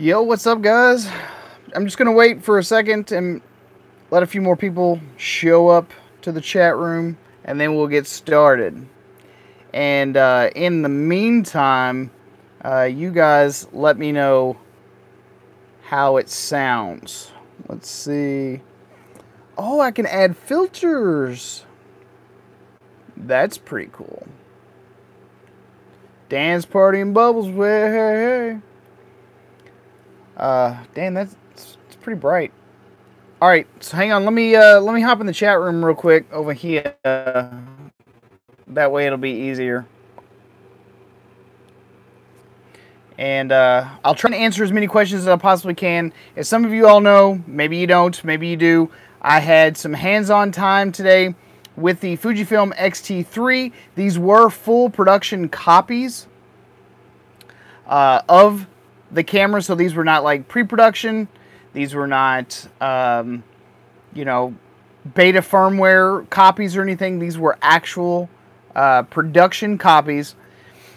Yo, what's up, guys? I'm just gonna wait for a second and let a few more people show up to the chat room, and then we'll get started. And uh, in the meantime, uh, you guys let me know how it sounds. Let's see. Oh, I can add filters. That's pretty cool. Dance party and bubbles. Hey, hey, hey. Uh, damn, that's it's pretty bright. All right, so hang on. Let me uh, let me hop in the chat room real quick over here. Uh, that way it'll be easier. And uh, I'll try to answer as many questions as I possibly can. As some of you all know, maybe you don't, maybe you do. I had some hands-on time today with the Fujifilm X-T3. These were full production copies uh, of the camera, so these were not like pre-production. These were not, um, you know, beta firmware copies or anything. These were actual uh, production copies.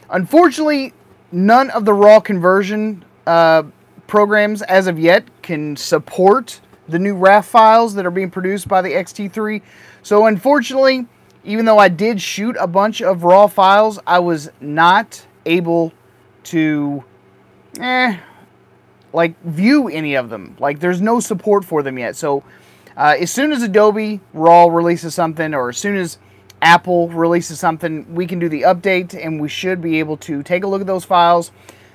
Unfortunately, none of the raw conversion uh, programs as of yet can support the new RAW files that are being produced by the X-T3. So unfortunately, even though I did shoot a bunch of raw files, I was not able to, eh, like view any of them. Like there's no support for them yet. So uh, as soon as Adobe RAW releases something, or as soon as Apple releases something, we can do the update and we should be able to take a look at those files,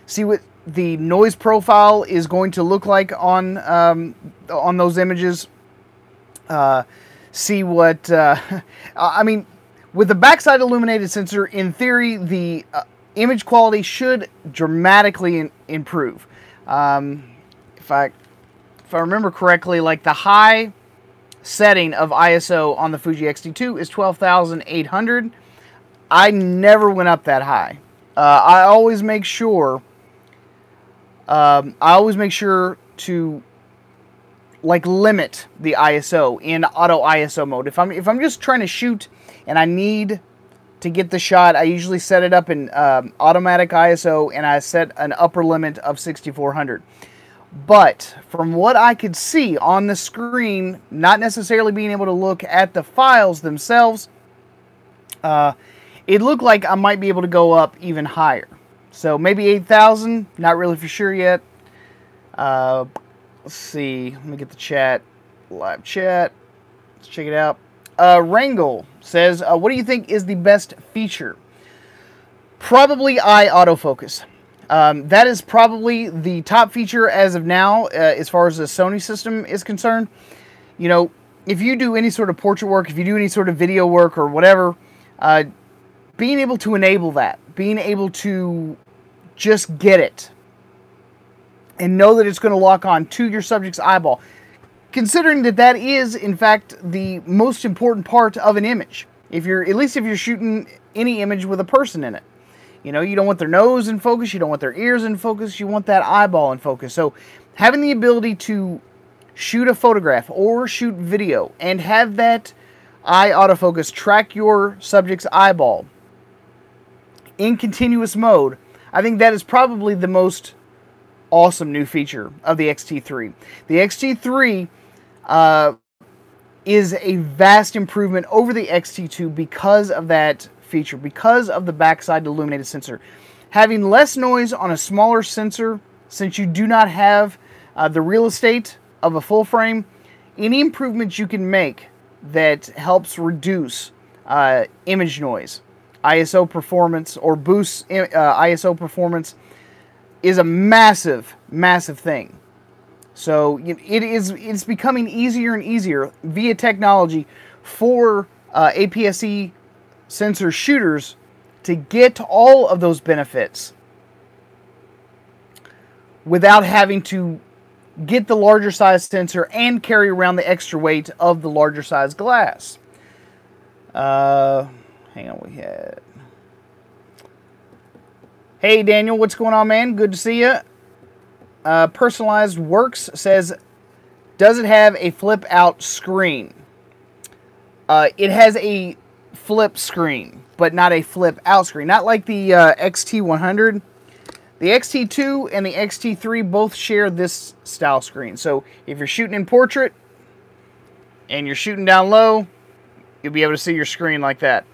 see what the noise profile is going to look like on um, on those images. Uh, see what uh, I mean with the backside illuminated sensor. In theory, the uh, image quality should dramatically improve. Um, if I if I remember correctly, like the high setting of ISO on the Fuji X-T2 is 12,800. I never went up that high. Uh, I always make sure. Um, I always make sure to like limit the ISO in auto ISO mode. If I'm if I'm just trying to shoot and I need to get the shot, I usually set it up in um, automatic ISO and I set an upper limit of 6400. But from what I could see on the screen, not necessarily being able to look at the files themselves, uh, it looked like I might be able to go up even higher. So maybe 8,000, not really for sure yet. Uh, let's see, let me get the chat, live chat, let's check it out. Uh, Wrangle says, uh, what do you think is the best feature? Probably eye autofocus. Um, that is probably the top feature as of now, uh, as far as the Sony system is concerned. You know, if you do any sort of portrait work, if you do any sort of video work or whatever, uh, being able to enable that, being able to just get it and know that it's going to lock on to your subject's eyeball, considering that that is, in fact, the most important part of an image. If you're, at least if you're shooting any image with a person in it. You know, you don't want their nose in focus, you don't want their ears in focus, you want that eyeball in focus. So, having the ability to shoot a photograph or shoot video and have that eye autofocus track your subject's eyeball in continuous mode, I think that is probably the most awesome new feature of the X-T3. The X-T3 uh, is a vast improvement over the X-T2 because of that feature because of the backside illuminated sensor. Having less noise on a smaller sensor, since you do not have uh, the real estate of a full frame, any improvements you can make that helps reduce uh, image noise, ISO performance, or boosts uh, ISO performance is a massive, massive thing. So it is it's becoming easier and easier via technology for uh, APS-C sensor shooters to get all of those benefits without having to get the larger size sensor and carry around the extra weight of the larger size glass. Uh, hang on, we had. Hey Daniel, what's going on, man? Good to see you. Uh, Personalized Works says, does it have a flip out screen? Uh, it has a flip screen, but not a flip out screen. Not like the uh, XT100. The XT2 and the XT3 both share this style screen. So if you're shooting in portrait and you're shooting down low, you'll be able to see your screen like that.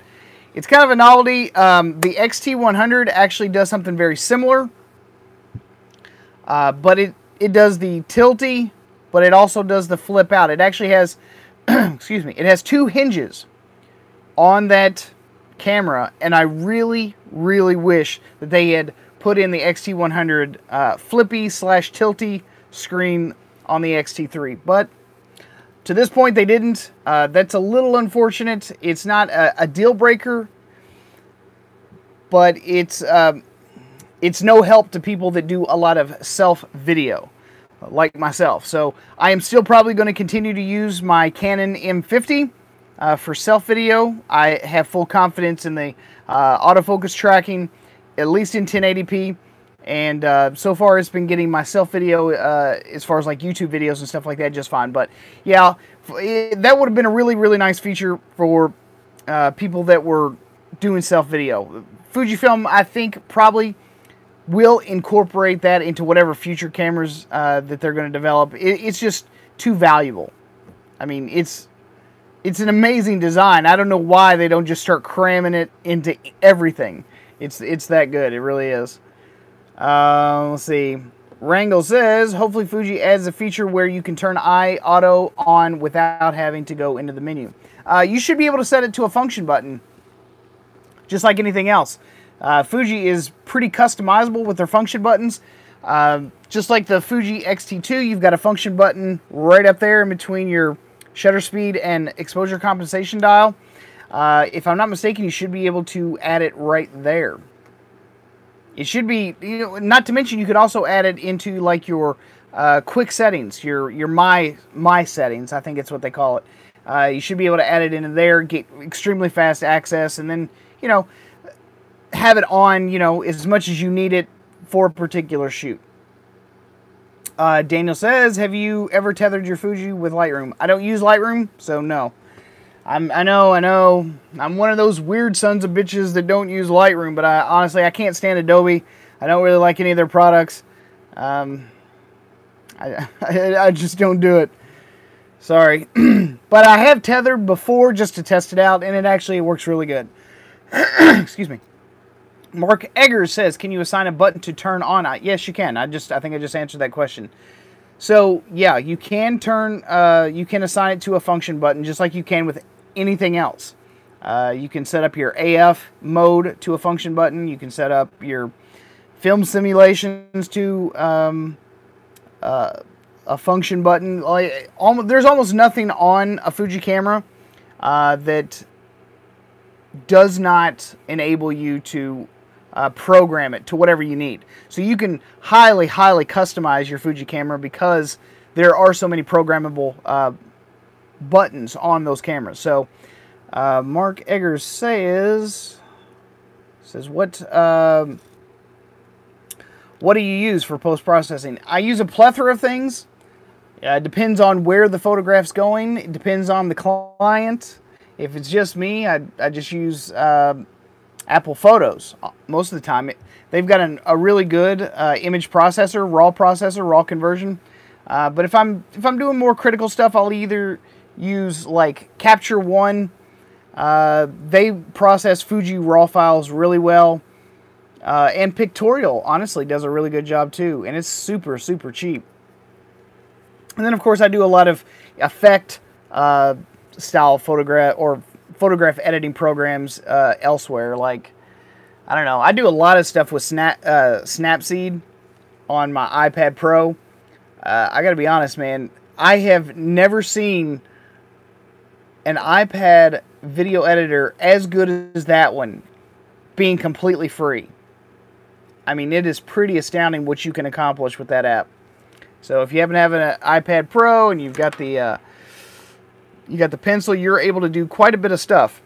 It's kind of a novelty. Um, the XT100 actually does something very similar, uh, but it, it does the tilty, but it also does the flip out. It actually has, excuse me, it has two hinges on that camera, and I really, really wish that they had put in the XT100 uh, flippy slash tilty screen on the XT3. But to this point, they didn't. Uh, that's a little unfortunate. It's not a, a deal breaker, but it's um, it's no help to people that do a lot of self video, like myself. So I am still probably going to continue to use my Canon M50 uh, for self video. I have full confidence in the uh, autofocus tracking at least in 1080p. And uh, so far, it's been getting my self video uh, as far as like YouTube videos and stuff like that just fine. But yeah, it, that would have been a really, really nice feature for uh, people that were doing self video. Fujifilm, I think, probably will incorporate that into whatever future cameras uh, that they're going to develop. It, it's just too valuable. I mean, it's it's an amazing design. I don't know why they don't just start cramming it into everything. It's it's that good. It really is. Uh, let's see. Wrangle says, hopefully Fuji adds a feature where you can turn eye auto on without having to go into the menu. Uh, you should be able to set it to a function button, just like anything else. Uh, Fuji is pretty customizable with their function buttons. Uh, just like the Fuji X-T2, you've got a function button right up there in between your shutter speed and exposure compensation dial. Uh, if I'm not mistaken, you should be able to add it right there. It should be, you know, not to mention you could also add it into like your uh, quick settings, your your my my settings. I think it's what they call it. Uh, you should be able to add it into there, get extremely fast access, and then you know have it on, you know, as much as you need it for a particular shoot. Uh, Daniel says, "Have you ever tethered your Fuji with Lightroom?" I don't use Lightroom, so no. I'm, I know, I know. I'm one of those weird sons of bitches that don't use Lightroom, but I honestly I can't stand Adobe. I don't really like any of their products. Um, I, I, I just don't do it. Sorry, but I have tethered before just to test it out, and it actually works really good. Excuse me. Mark Eggers says, "Can you assign a button to turn on?" I, yes, you can. I just I think I just answered that question. So yeah, you can turn, uh, you can assign it to a function button just like you can with anything else. Uh, you can set up your AF mode to a function button. You can set up your film simulations to um, uh, a function button. Like, almost, there's almost nothing on a Fuji camera uh, that does not enable you to uh, program it to whatever you need. So you can highly, highly customize your Fuji camera because there are so many programmable uh, buttons on those cameras. So uh, Mark Eggers says says what um, what do you use for post processing? I use a plethora of things. Uh, it depends on where the photograph's going. It depends on the client. If it's just me, I, I just use uh, Apple Photos uh, most of the time. It, they've got an, a really good uh, image processor, RAW processor, RAW conversion. Uh, but if I'm if I'm doing more critical stuff, I'll either use like Capture One. Uh, they process Fuji RAW files really well. Uh, and Pictorial, honestly, does a really good job too. And it's super, super cheap. And then, of course, I do a lot of effect uh, style photograph or photograph editing programs uh, elsewhere. Like, I don't know. I do a lot of stuff with Snap uh, Snapseed on my iPad Pro. Uh, I got to be honest, man. I have never seen an iPad video editor as good as that one being completely free. I mean, it is pretty astounding what you can accomplish with that app. So if you happen to have an iPad Pro and you've got the uh, you got the pencil, you're able to do quite a bit of stuff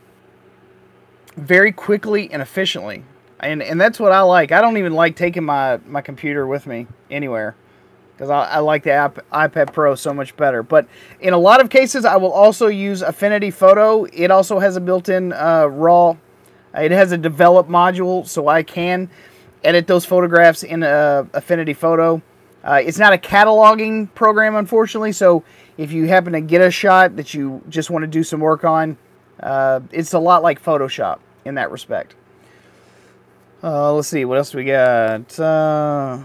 very quickly and efficiently. And, and that's what I like. I don't even like taking my, my computer with me anywhere because I, I, like the app, iPad Pro so much better. But in a lot of cases, I will also use Affinity Photo. It also has a built-in uh, RAW. It has a develop module, so I can edit those photographs in a Affinity Photo. Uh, it's not a cataloging program, unfortunately, so if you happen to get a shot that you just want to do some work on, uh, it's a lot like Photoshop in that respect. Uh, let's see, what else we got? Uh,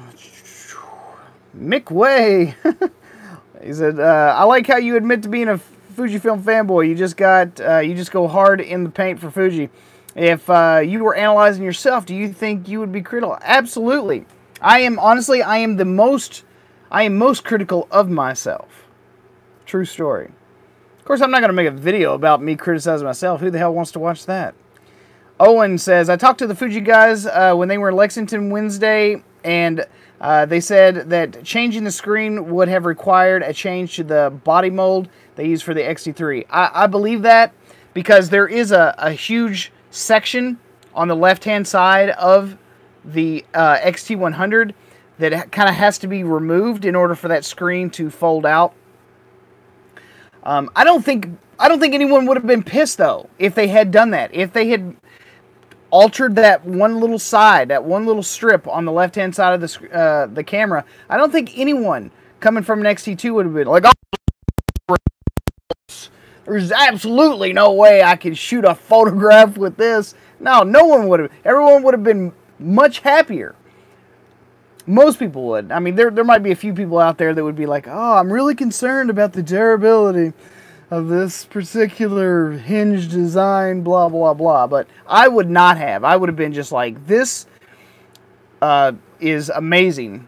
Mick Way. he said, uh, I like how you admit to being a Fujifilm fanboy. You just got, uh, you just go hard in the paint for Fuji. If uh, you were analyzing yourself, do you think you would be critical? Absolutely. I am honestly, I am the most, I am most critical of myself. True story. Of course, I'm not going to make a video about me criticizing myself. Who the hell wants to watch that? Owen says, I talked to the Fuji guys uh, when they were in Lexington Wednesday, and uh, they said that changing the screen would have required a change to the body mold they use for the XT3. I, I believe that because there is a, a huge section on the left-hand side of the uh, XT100 that kind of has to be removed in order for that screen to fold out. Um, I don't think I don't think anyone would have been pissed though if they had done that. If they had altered that one little side, that one little strip on the left hand side of the uh, the camera, I don't think anyone coming from an XT2 would have been like, oh, there's absolutely no way I can shoot a photograph with this. No, no one would have. Everyone would have been much happier. Most people would. I mean, there, there might be a few people out there that would be like, oh, I'm really concerned about the durability of this particular hinge design, blah, blah, blah. But I would not have. I would have been just like, this uh, is amazing.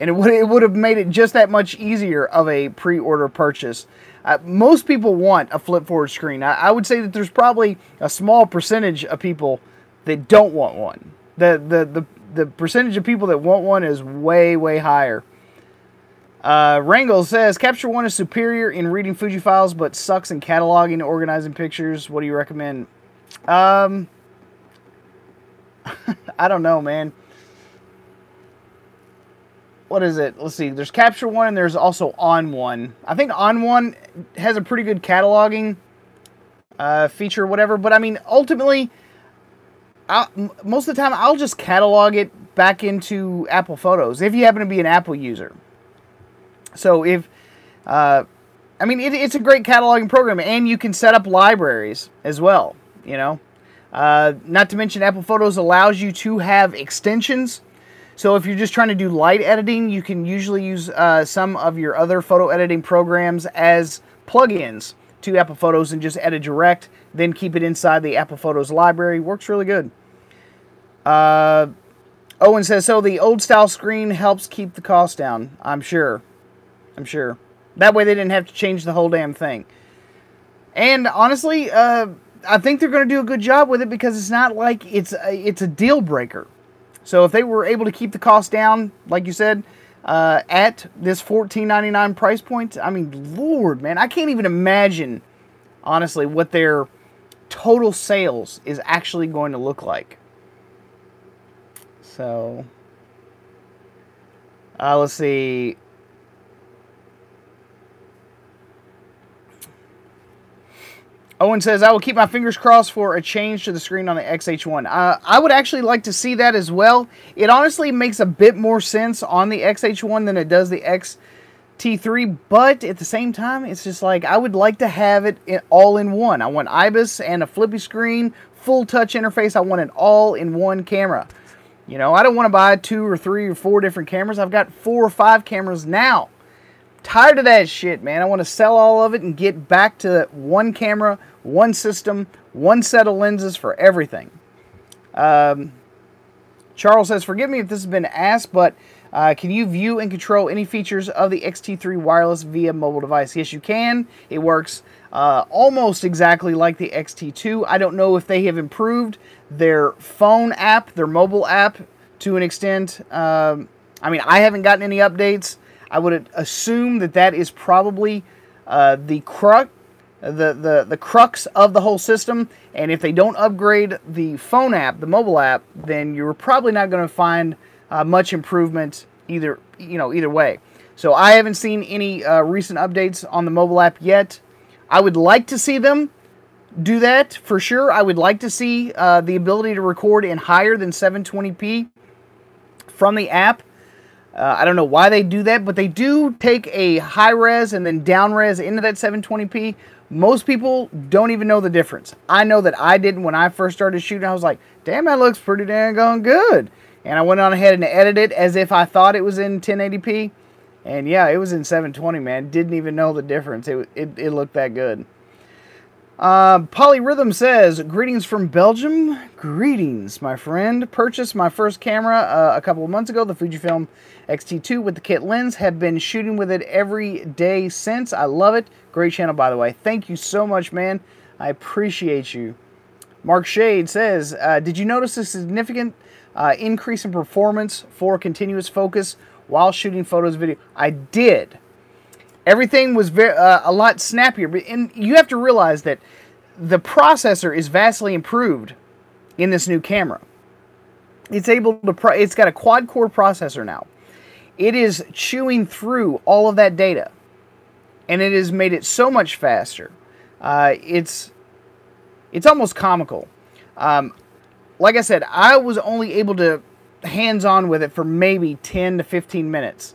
And it would, it would have made it just that much easier of a pre order purchase. Uh, most people want a flip forward screen. I, I would say that there's probably a small percentage of people that don't want one the, the, the, the percentage of people that want one is way, way higher. Uh, Rangel says, Capture One is superior in reading Fuji files, but sucks in cataloging organizing pictures. What do you recommend? Um, I don't know, man. What is it? Let's see. There's Capture One and there's also ON1. I think ON1 has a pretty good cataloging uh, feature, whatever. But I mean, ultimately, I'll, most of the time I'll just catalog it back into Apple Photos if you happen to be an Apple user. So if, uh, I mean, it, it's a great cataloging program, and you can set up libraries as well. You know, uh, not to mention Apple Photos allows you to have extensions. So if you're just trying to do light editing, you can usually use uh, some of your other photo editing programs as plugins to Apple Photos and just edit direct, then keep it inside the Apple Photos library. Works really good. Uh, Owen says, so the old style screen helps keep the cost down. I'm sure. I'm sure. That way they didn't have to change the whole damn thing. And honestly, uh, I think they're going to do a good job with it because it's not like it's a, it's a deal breaker. So if they were able to keep the cost down, like you said, uh, at this $14.99 price point, I mean, Lord, man, I can't even imagine, honestly, what their total sales is actually going to look like. So, uh, let's see. Owen says, I will keep my fingers crossed for a change to the screen on the XH1. Uh, I would actually like to see that as well. It honestly makes a bit more sense on the XH1 than it does the XT3, but at the same time, it's just like I would like to have it all in one. I want IBIS and a flippy screen, full touch interface. I want it all in one camera. You know, I don't want to buy two or three or four different cameras. I've got four or five cameras now. Tired of that shit, man. I want to sell all of it and get back to one camera, one system, one set of lenses for everything. Um, Charles says, forgive me if this has been asked, but uh, can you view and control any features of the XT3 wireless via mobile device? Yes, you can. It works uh, almost exactly like the XT2. I don't know if they have improved their phone app, their mobile app, to an extent. Um, I mean, I haven't gotten any updates. I would assume that that is probably uh, the crux, the, the the crux of the whole system. And if they don't upgrade the phone app, the mobile app, then you're probably not going to find uh, much improvement either. You know, either way. So I haven't seen any uh, recent updates on the mobile app yet. I would like to see them do that for sure. I would like to see uh, the ability to record in higher than 720p from the app. Uh, I don't know why they do that, but they do take a high res and then down res into that 720p. Most people don't even know the difference. I know that I didn't when I first started shooting. I was like, damn, that looks pretty dang going good. And I went on ahead and edited it as if I thought it was in 1080p. And yeah, it was in 720, man. Didn't even know the difference. It, it, it looked that good. Uh, Polyrhythm says, Greetings from Belgium. Greetings, my friend. Purchased my first camera uh, a couple of months ago, the Fujifilm X-T2 with the kit lens. Have been shooting with it every day since. I love it. Great channel, by the way. Thank you so much, man. I appreciate you. Mark Shade says, uh, Did you notice a significant uh, increase in performance for continuous focus while shooting photos video? I did everything was very, uh, a lot snappier. And you have to realize that the processor is vastly improved in this new camera. It's able to. It's got a quad core processor now. It is chewing through all of that data, and it has made it so much faster. Uh, it's it's almost comical. Um, like I said, I was only able to hands on with it for maybe 10 to 15 minutes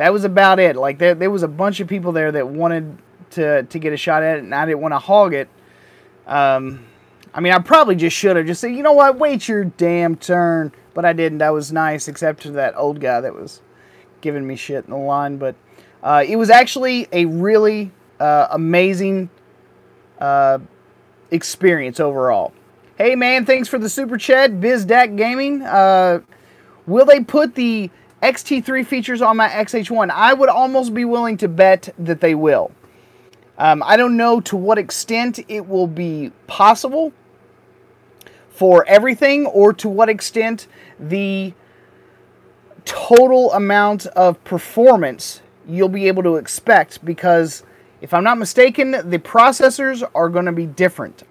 that was about it. Like there, there was a bunch of people there that wanted to to get a shot at it, and I didn't want to hog it. Um, I mean, I probably just should have just said, you know what, wait your damn turn. But I didn't. That was nice, except to that old guy that was giving me shit in the line. But uh, it was actually a really uh, amazing uh, experience overall. Hey man, thanks for the super chat, BizDac Gaming. Uh, will they put the XT3 features on my XH1. I would almost be willing to bet that they will. Um, I don't know to what extent it will be possible for everything or to what extent the total amount of performance you'll be able to expect because if I'm not mistaken, the processors are going to be different.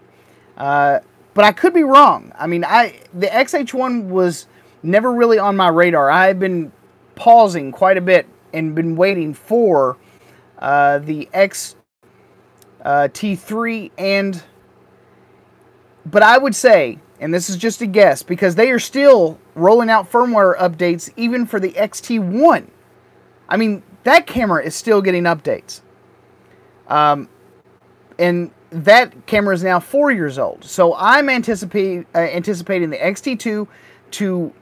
Uh, but I could be wrong. I mean, I the XH1 was never really on my radar. I've been pausing quite a bit and been waiting for uh, the X uh, T3 and but I would say, and this is just a guess, because they are still rolling out firmware updates even for the XT1. I mean, that camera is still getting updates. Um, and that camera is now four years old. So I'm anticipate, uh, anticipating the XT2 to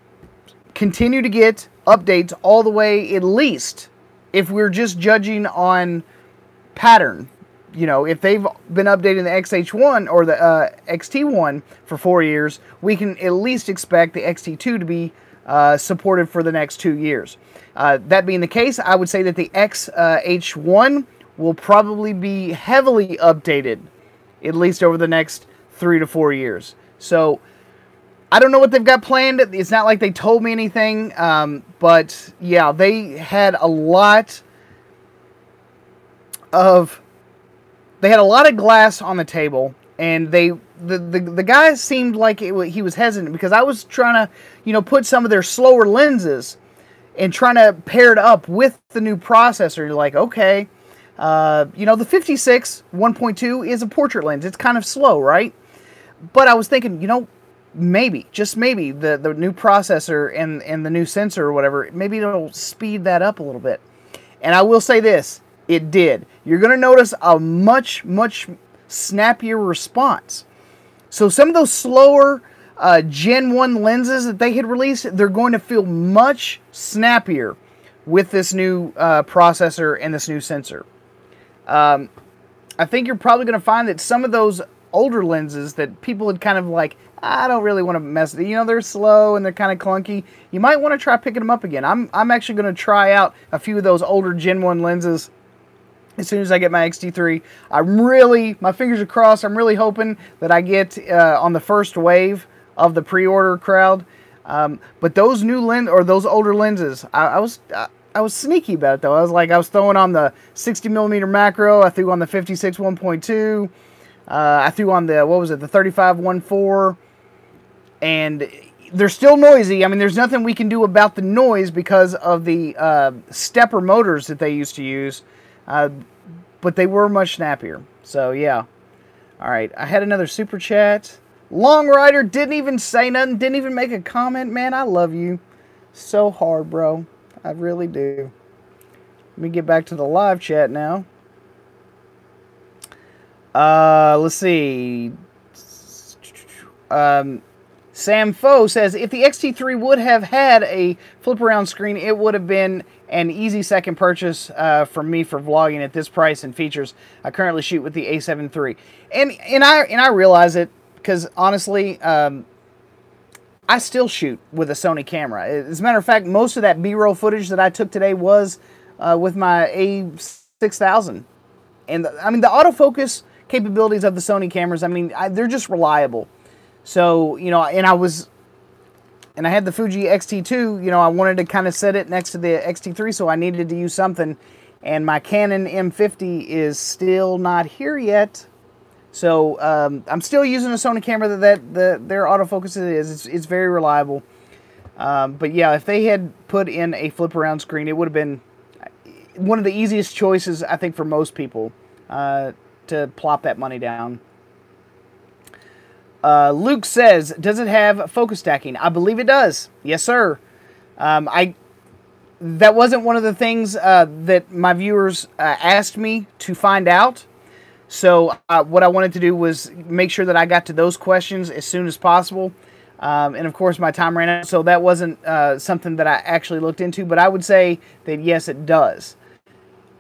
continue to get updates all the way at least if we're just judging on pattern. You know if they've been updating the xh1 or the uh, xt1 for four years we can at least expect the xt2 to be uh, supported for the next two years. Uh, that being the case i would say that the xh1 will probably be heavily updated at least over the next three to four years. So I don't know what they've got planned. It's not like they told me anything. Um, but yeah, they had a lot of they had a lot of glass on the table, and they the the, the guy seemed like it, he was hesitant because I was trying to you know put some of their slower lenses and trying to pair it up with the new processor. You're like, okay, uh, you know, the 56 1.2 is a portrait lens. It's kind of slow, right? But I was thinking, you know, maybe, just maybe, the, the new processor and, and the new sensor or whatever, maybe it'll speed that up a little bit. And I will say this, it did. You're going to notice a much, much snappier response. So some of those slower uh, Gen 1 lenses that they had released, they're going to feel much snappier with this new uh, processor and this new sensor. Um, I think you're probably going to find that some of those older lenses that people had kind of like, I don't really want to mess. You know, they're slow and they're kind of clunky. You might want to try picking them up again. I'm, I'm actually going to try out a few of those older Gen 1 lenses as soon as I get my XT3. I'm really, my fingers are crossed. I'm really hoping that I get uh, on the first wave of the pre-order crowd. Um, but those new lens or those older lenses, I, I was I, I, was sneaky about it though. I was like I was throwing on the 60 millimeter macro. I threw on the 56 1.2. Uh, I threw on the what was it the 3514, and they're still noisy. I mean, there's nothing we can do about the noise because of the uh, stepper motors that they used to use, uh, but they were much snappier. So, yeah. All right, I had another super chat. Long Rider didn't even say nothing, didn't even make a comment. Man, I love you. so hard, bro. I really do. Let me get back to the live chat now. Uh, let's see. Um, Sam Foe says if the XT3 would have had a flip around screen, it would have been an easy second purchase uh, for me for vlogging at this price and features. I currently shoot with the A7 III, and and I and I realize it because honestly, um, I still shoot with a Sony camera. As a matter of fact, most of that B-roll footage that I took today was uh, with my A6000, and the, I mean the autofocus capabilities of the Sony cameras. I mean I, they're just reliable. So, you know, and I was, and I had the Fuji X-T2, you know, I wanted to kind of set it next to the X-T3, so I needed to use something. And my Canon M50 is still not here yet. So um, I'm still using a Sony camera that, that the, their autofocus is. It's, it's very reliable. Um, but yeah, if they had put in a flip around screen, it would have been one of the easiest choices, I think, for most people uh, to plop that money down. Uh, Luke says, "Does it have focus stacking?" I believe it does. Yes, sir. Um, I that wasn't one of the things uh, that my viewers uh, asked me to find out. So uh, what I wanted to do was make sure that I got to those questions as soon as possible. Um, and of course, my time ran out, so that wasn't uh, something that I actually looked into. But I would say that yes, it does.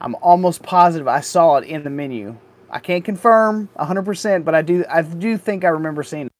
I'm almost positive I saw it in the menu. I can't confirm 100%, but I do I do think I remember seeing it.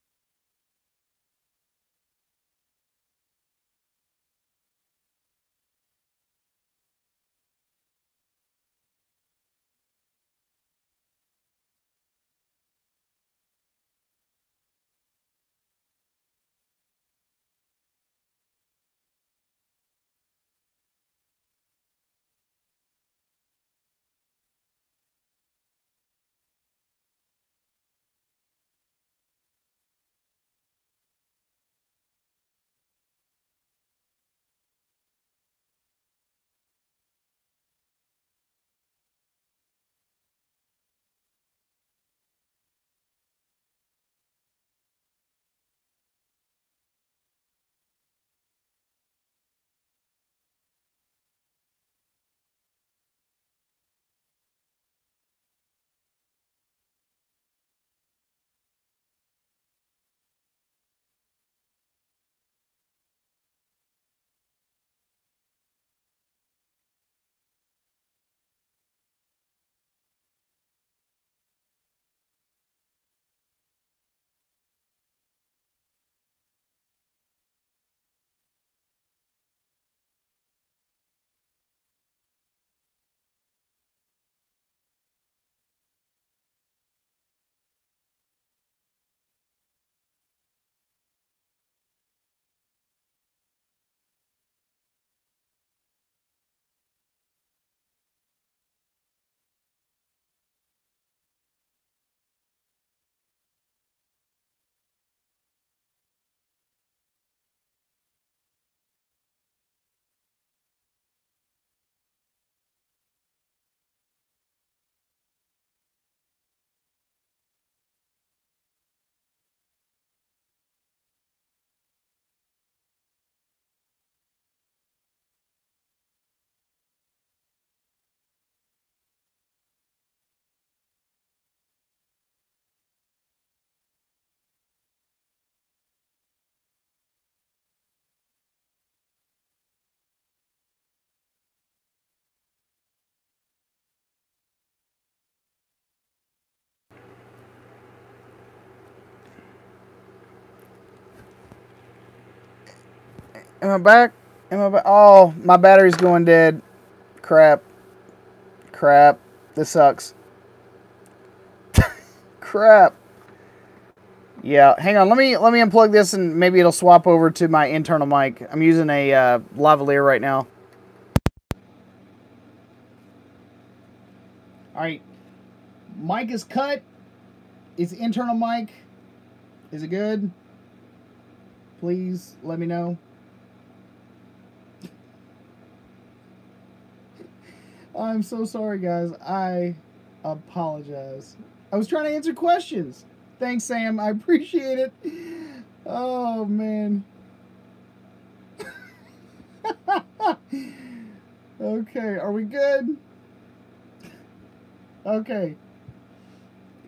Am I back? Am I back? Oh, my battery's going dead. Crap. Crap. This sucks. Crap. Yeah, hang on. Let me let me unplug this and maybe it'll swap over to my internal mic. I'm using a uh, lavalier right now. All right, mic is cut. It's internal mic. Is it good? Please let me know. I'm so sorry, guys. I apologize. I was trying to answer questions. Thanks, Sam. I appreciate it. Oh, man. Okay, are we good? Okay.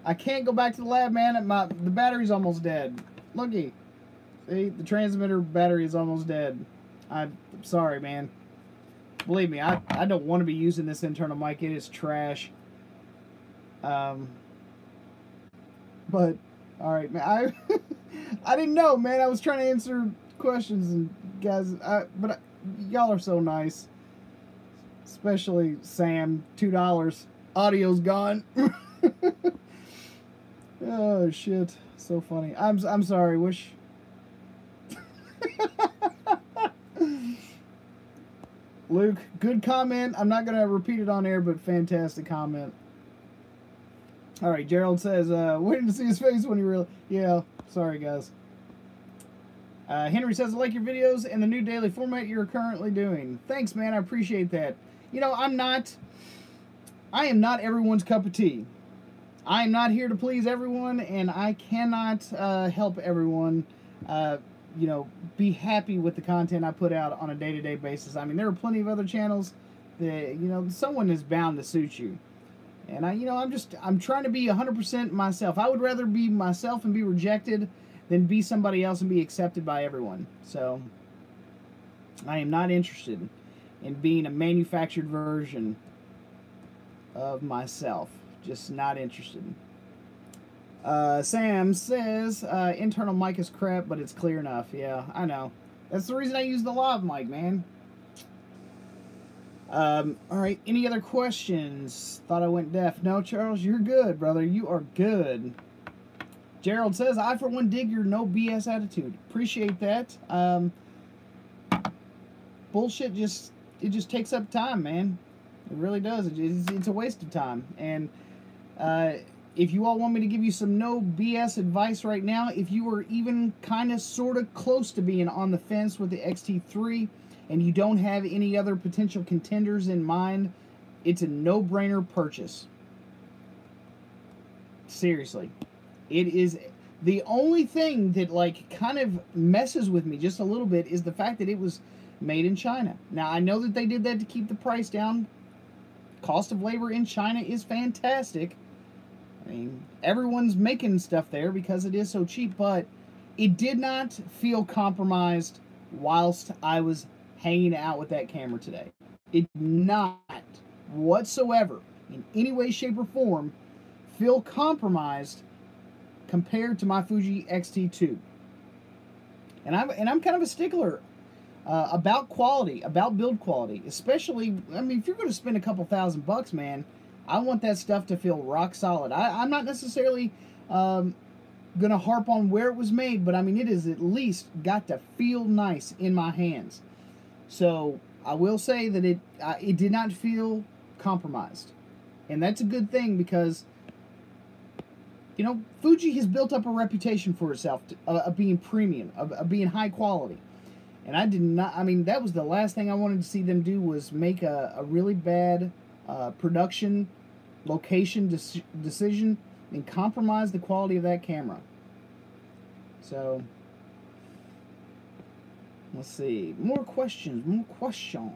I can't go back to the lab, man. My the battery's almost dead. Looky. See, the transmitter battery is almost dead. I'm sorry, man. Believe me, I, I don't want to be using this internal mic. It is trash. Um, but all right, man. I I didn't know, man. I was trying to answer questions and guys, I, but y'all are so nice. Especially Sam, two dollars. Audio's gone. oh shit, so funny. I'm I'm sorry. Wish. Luke, good comment. I'm not gonna repeat it on air, but fantastic comment. All right, Gerald says, uh, waiting to see his face when he really. Yeah, sorry guys. Uh, Henry says, I like your videos and the new daily format you're currently doing. Thanks, man. I appreciate that. You know, I'm not. I am not everyone's cup of tea. I am not here to please everyone, and I cannot uh, help everyone. Uh, you know, be happy with the content I put out on a day-to-day basis. I mean, there are plenty of other channels that you know someone is bound to suit you. And I, you know, I'm just, I'm trying to be 100% myself. I would rather be myself and be rejected than be somebody else and be accepted by everyone. So, I am not interested in being a manufactured version of myself. Just not interested. Uh, Sam says, uh, internal mic is crap, but it's clear enough. Yeah, I know. That's the reason I use the lav mic, man. Um, all right, any other questions? Thought I went deaf. No, Charles, you're good, brother. You are good. Gerald says, I for one dig your no BS attitude. Appreciate that. Um, bullshit just, it just takes up time, man. It really does. It's, it's a waste of time. And uh, if you all want me to give you some no BS advice right now, if you are even kind of sort of close to being on the fence with the XT3, and you don't have any other potential contenders in mind, it's a no-brainer purchase. Seriously. It is the only thing that like kind of messes with me just a little bit is the fact that it was made in China. Now, I know that they did that to keep the price down. Cost of labor in China is fantastic. I mean, everyone's making stuff there because it is so cheap, but it did not feel compromised whilst I was hanging out with that camera today. It did not whatsoever, in any way, shape, or form, feel compromised compared to my Fuji X-T2. And I'm and I'm kind of a stickler uh, about quality, about build quality, especially. I mean, if you're going to spend a couple thousand bucks, man, I want that stuff to feel rock solid. I, am not necessarily um, going to harp on where it was made, but I mean, it is at least got to feel nice in my hands. So I will say that it uh, it did not feel compromised, and that's a good thing because you know Fuji has built up a reputation for itself to, uh, of being premium, of, of, being high quality, and I did not. I mean, that was the last thing I wanted to see them do was make a, a really bad uh, production location decision and compromise the quality of that camera. So Let's see. More questions. More questions.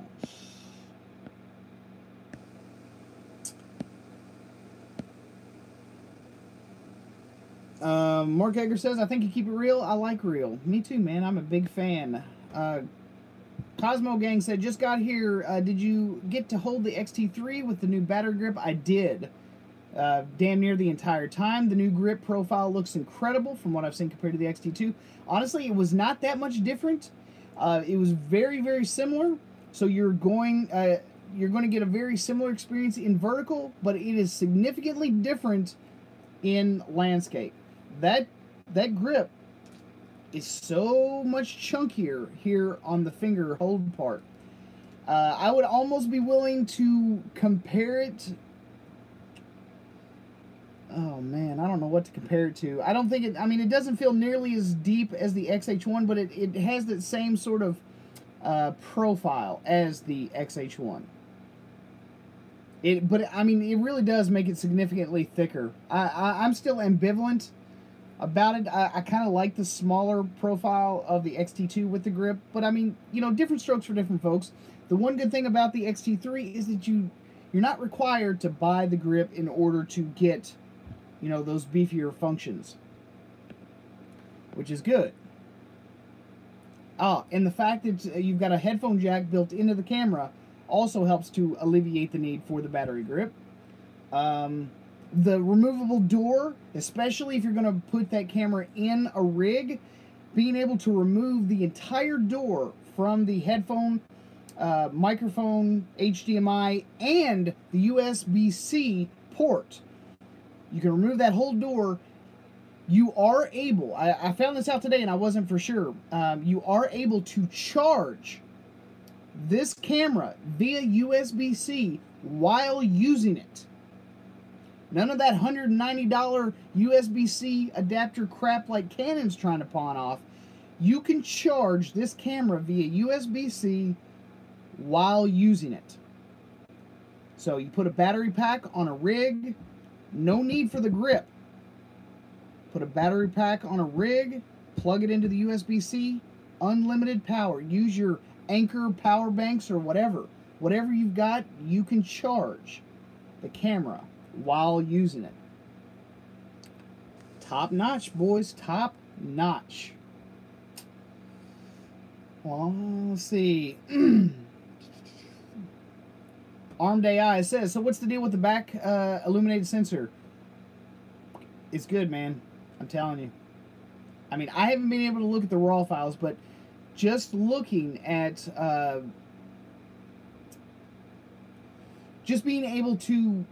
Um, Mark Egger says, I think you keep it real. I like real. Me too, man. I'm a big fan. Uh, Cosmo Gang said, just got here. Uh, did you get to hold the XT3 with the new battery grip? I did. Uh, damn near the entire time. The new grip profile looks incredible from what I've seen compared to the XT2. Honestly, it was not that much different. Uh, it was very, very similar. So you're going, uh, you're going to get a very similar experience in vertical, but it is significantly different in landscape. That that grip is so much chunkier here on the finger hold part. Uh, I would almost be willing to compare it oh man, I don't know what to compare it to. I don't think it, I mean, it doesn't feel nearly as deep as the XH1, but it, it has that same sort of uh, profile as the XH1. It, but I mean, it really does make it significantly thicker. I, I, am still ambivalent about it. I, I kind of like the smaller profile of the XT2 with the grip, but I mean, you know, different strokes for different folks. The one good thing about the XT3 is that you you're not required to buy the grip in order to get, you know, those beefier functions, which is good. Ah, and the fact that uh, you've got a headphone jack built into the camera also helps to alleviate the need for the battery grip. Um, the removable door, especially if you're going to put that camera in a rig, being able to remove the entire door from the headphone, uh, microphone, HDMI, and the USB-C port. You can remove that whole door. You are able, I, I found this out today and I wasn't for sure, um, you are able to charge this camera via USB-C while using it. None of that $190 USB-C adapter crap like Canon's trying to pawn off. You can charge this camera via USB-C while using it. So you put a battery pack on a rig, no need for the grip. Put a battery pack on a rig, plug it into the USB-C, unlimited power. Use your Anker power banks or whatever. Whatever you've got, you can charge the camera while using it. Top notch, boys. Top notch. Well, let's see. Armed AI says, so what's the deal with the back uh, illuminated sensor? It's good, man. I'm telling you. I mean, I haven't been able to look at the raw files, but just looking at uh, just being able to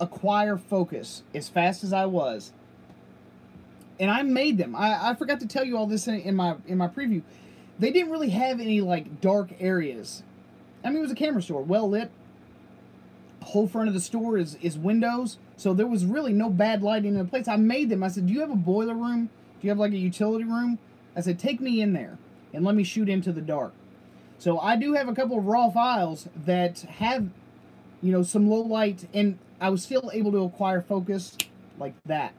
acquire focus as fast as I was. And I made them. I, I forgot to tell you all this in, in my in my preview. They didn't really have any like dark areas. I mean, it was a camera store, well lit. Whole front of the store is is windows, so there was really no bad lighting in the place. I made them. I said, "Do you have a boiler room? Do you have like a utility room?" I said, "Take me in there and let me shoot into the dark." So I do have a couple of raw files that have, you know, some low light, and I was still able to acquire focus like that.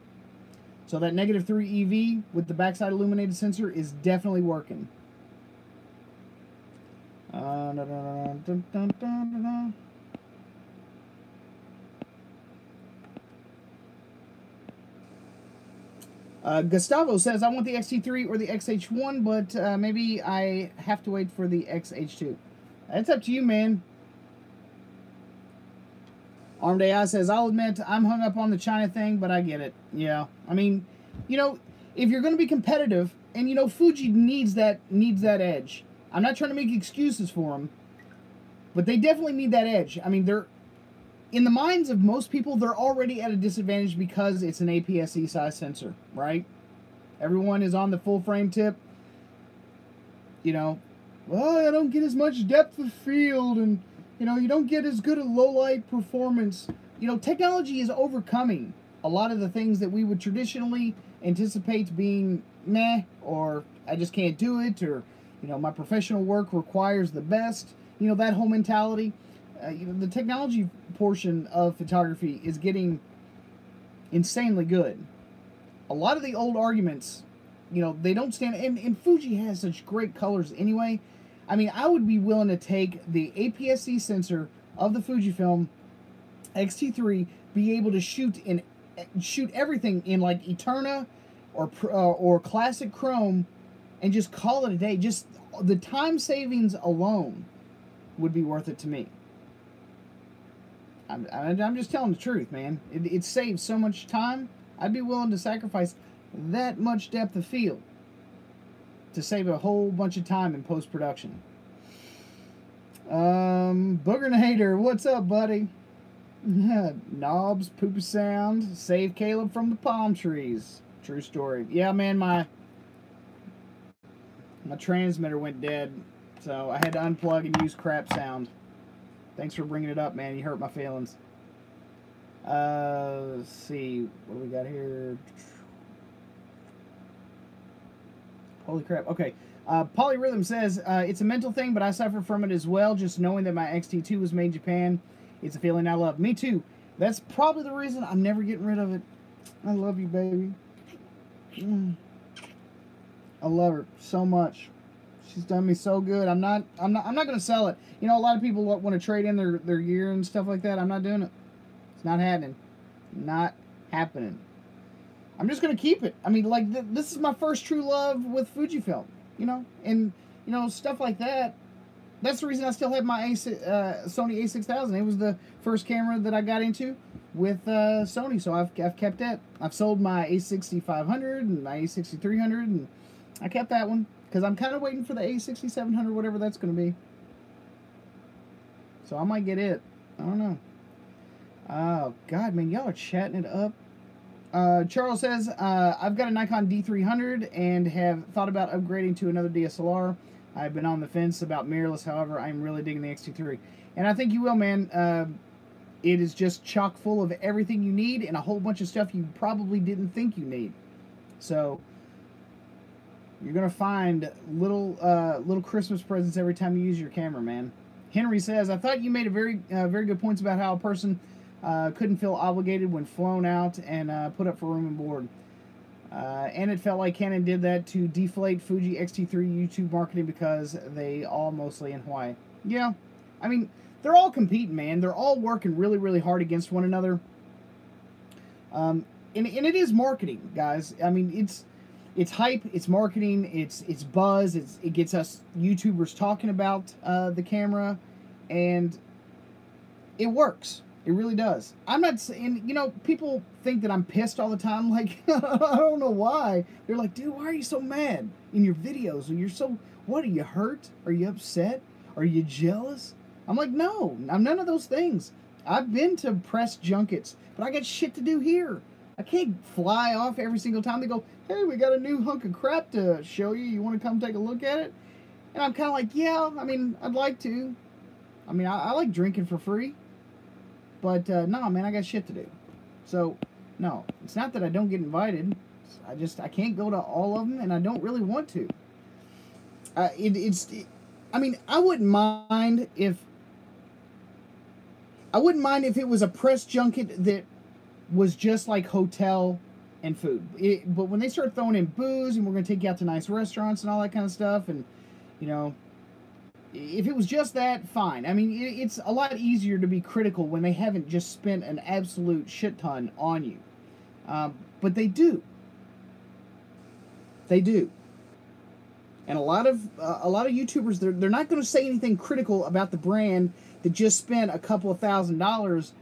So that negative 3 EV with the backside illuminated sensor is definitely working. Uh, Gustavo says, I want the XT3 or the XH1, but uh, maybe I have to wait for the XH2. It's up to you, man. Armed AI says, I'll admit I'm hung up on the China thing, but I get it. Yeah. I mean, you know, if you're going to be competitive, and you know, Fuji needs that needs that edge. I'm not trying to make excuses for them, but they definitely need that edge. I mean, they're in the minds of most people, they're already at a disadvantage because it's an APS-C size sensor, right? Everyone is on the full frame tip. You know, well, I don't get as much depth of field and you know, you don't get as good a low light performance. You know, technology is overcoming a lot of the things that we would traditionally anticipate being meh, or I just can't do it, or, you know, my professional work requires the best. You know, that whole mentality. Uh, you know, the technology portion of photography is getting insanely good. A lot of the old arguments, you know, they don't stand, and, and Fuji has such great colors anyway I mean, I would be willing to take the APS-C sensor of the Fujifilm X-T3, be able to shoot in shoot everything in like Eterna or uh, or classic Chrome, and just call it a day. Just the time savings alone would be worth it to me. I'm, I'm just telling the truth, man. It, it saves so much time. I'd be willing to sacrifice that much depth of field to save a whole bunch of time in post production. Um, Boogernator, what's up, buddy? Knobs, poop sound, save Caleb from the palm trees. True story. Yeah, man, my my transmitter went dead, so I had to unplug and use crap sound. Thanks for bringing it up, man. You hurt my feelings. Uh, let's see what do we got here. Holy crap. Okay. Uh, Polyrhythm says, uh, it's a mental thing, but I suffer from it as well, just knowing that my XT2 was made in Japan. It's a feeling I love. Me too. That's probably the reason I'm never getting rid of it. I love you, baby. Mm. I love her so much. She's done me so good. I'm not. I'm not. I'm not going to sell it. You know, a lot of people want to trade in their their gear and stuff like that. I'm not doing it. It's not happening. Not happening. I'm just to keep it. I mean, like th this is my first true love with Fujifilm. You know, and you know stuff like that. That's the reason I still have my A, uh, Sony A6000. It was the first camera that I got into with uh, Sony, so I've, I've kept it. I've sold my A6500 and my A6300, and I kept that one because I'm kind of waiting for the A6700, whatever that's to be. So I might get it. I don't know. Oh, God, man, y'all are chatting it up. Uh, Charles says, uh, I've got a Nikon D300 and have thought about upgrading to another DSLR. I've been on the fence about mirrorless, however, I'm really digging the X-T3. And I think you will, man. Uh, it is just chock full of everything you need and a whole bunch of stuff you probably didn't think you need. So you're gonna find little uh, little Christmas presents every time you use your camera, man. Henry says, "I thought you made a very uh, very good points about how a person uh, couldn't feel obligated when flown out and uh, put up for room and board." Uh, and it felt like Canon did that to deflate Fuji X-T3 YouTube marketing because they all mostly in Hawaii. Yeah, I mean, they're all competing, man. They're all working really, really hard against one another. Um, and, and it is marketing, guys. I mean, it's it's hype, it's marketing, it's it's buzz, it's it gets us YouTubers talking about uh, the camera, and it works. It really does. I'm not saying, you know, people think that I'm pissed all the time. Like, I don't know why. They're like, dude, why are you so mad in your videos? You're so, what, are you hurt? Are you upset? Are you jealous? I'm like, no, I'm none of those things. I've been to press junkets, but I got shit to do here. I can't fly off every single time they go, hey, we got a new hunk of crap to show you. You want to come take a look at it? And I'm kind of like, yeah, I mean, I'd like to. I mean, I, I like drinking for free. But uh, no, man, I got shit to do. So no, it's not that I don't get invited. I just I can't go to all of them, and I don't really want to. Uh, it, it's, it, I mean, I wouldn't mind if I wouldn't mind if it was a press junket that was just like hotel and food. It, but when they start throwing in booze and we're going to take you out to nice restaurants and all that kind of stuff, and you know, if it was just that, fine. I mean, it's a lot easier to be critical when they haven't just spent an absolute shit ton on you. Um, but they do. They do. And a lot of uh, a lot of YouTubers, they're, they're not going to say anything critical about the brand that just spent a couple of thousand dollars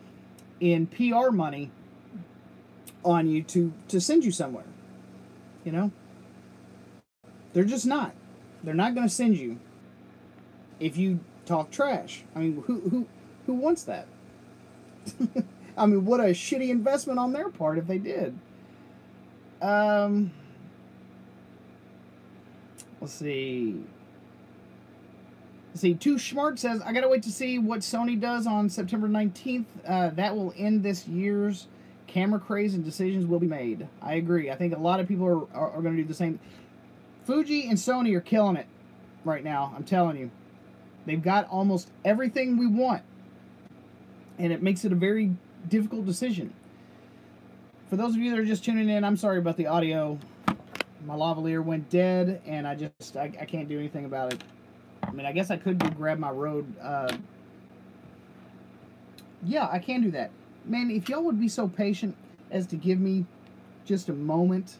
in PR money on you to, to send you somewhere. You know? They're just not. They're not going to send you if you talk trash. I mean, who who who wants that? I mean, what a shitty investment on their part if they did. Um, let's see. Let's see, Too Smart says, I gotta wait to see what Sony does on September 19th. Uh, that will end this year's camera craze and decisions will be made. I agree. I think a lot of people are, are, are going to do the same. Fuji and Sony are killing it right now. I'm telling you. They've got almost everything we want. And it makes it a very difficult decision. For those of you that are just tuning in, I'm sorry about the audio. My lavalier went dead, and I just, I, I can't do anything about it. I mean, I guess I could go grab my Rode. Uh, yeah, I can do that. Man, if y'all would be so patient as to give me just a moment,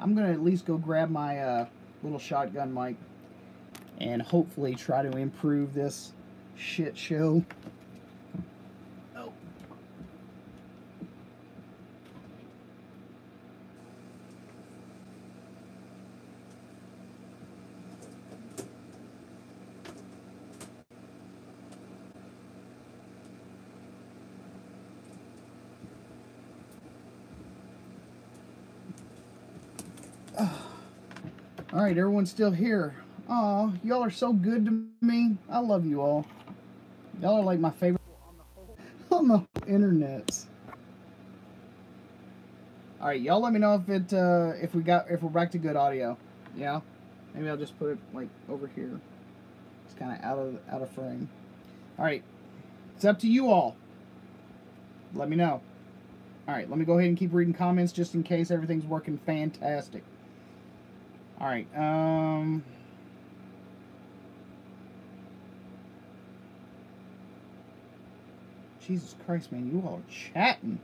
I'm going to at least go grab my uh, little shotgun mic and hopefully try to improve this shit show. Oh. All right, everyone's still here. Aw, y'all are so good to me. I love you all. Y'all are like my favorite on the internet. All right, y'all let me know if it uh, if we got if we're back to good audio. Yeah, maybe I'll just put it like over here. It's kind of out of out of frame. All right, it's up to you all. Let me know. All right, let me go ahead and keep reading comments just in case everything's working fantastic. All right. Um. Jesus Christ, man, you all are chatting.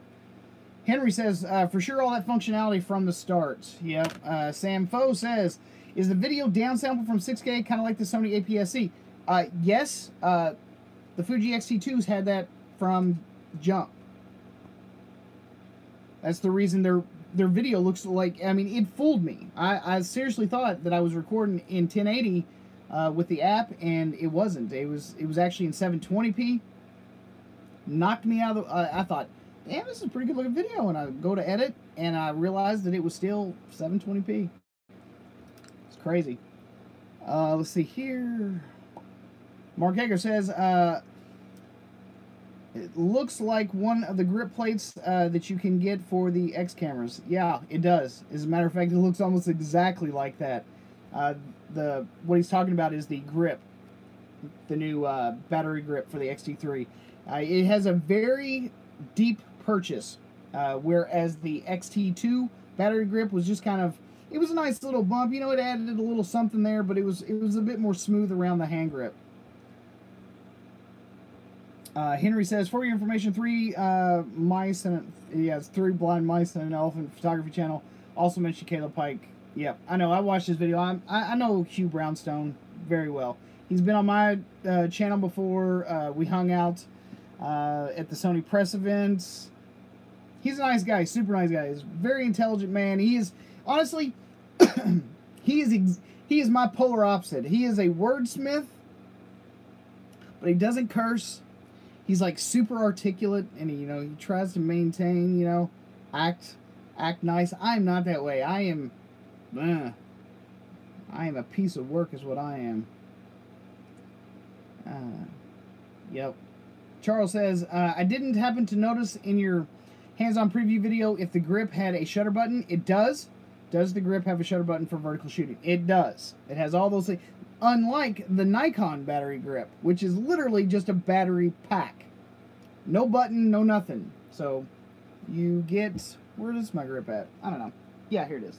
Henry says, uh, for sure all that functionality from the start. Yep. Uh, Sam Foe says, is the video downsample from 6K kind of like the Sony APS-C? Uh, yes. Uh, the Fuji X-T2s had that from jump. That's the reason their their video looks like. I mean, it fooled me. I, I seriously thought that I was recording in 1080 uh, with the app, and it wasn't. It was it was actually in 720p. Knocked me out of. The, uh, I thought, damn, this is a pretty good looking video. And I go to edit, and I realized that it was still 720p. It's crazy. Uh, let's see here. Mark Hager says, uh, it looks like one of the grip plates uh, that you can get for the X cameras. Yeah, it does. As a matter of fact, it looks almost exactly like that. Uh, the what he's talking about is the grip, the new uh, battery grip for the X-T3. Uh, it has a very deep purchase, uh, whereas the X-T2 battery grip was just kind of it was a nice little bump. You know, it added a little something there, but it was it was a bit more smooth around the hand grip. Uh, Henry says, for your information, three uh, mice and he has three blind mice and an elephant photography channel. Also mentioned Caleb Pike. Yep, I know. I watched this video. I'm, I, I know Hugh Brownstone very well. He's been on my uh, channel before. Uh, we hung out uh, at the Sony press events. He's a nice guy, super nice guy. He's very intelligent man. He is honestly, he is he is my polar opposite. He is a wordsmith, but he doesn't curse he's like super articulate and he, you know he tries to maintain you know act act nice i'm not that way i am uh, i am a piece of work is what i am uh, yep charles says uh, i didn't happen to notice in your hands-on preview video if the grip had a shutter button it does does the grip have a shutter button for vertical shooting it does it has all those things unlike the Nikon battery grip, which is literally just a battery pack. No button, no nothing. So you get, where is my grip at? I don't know. Yeah, here it is.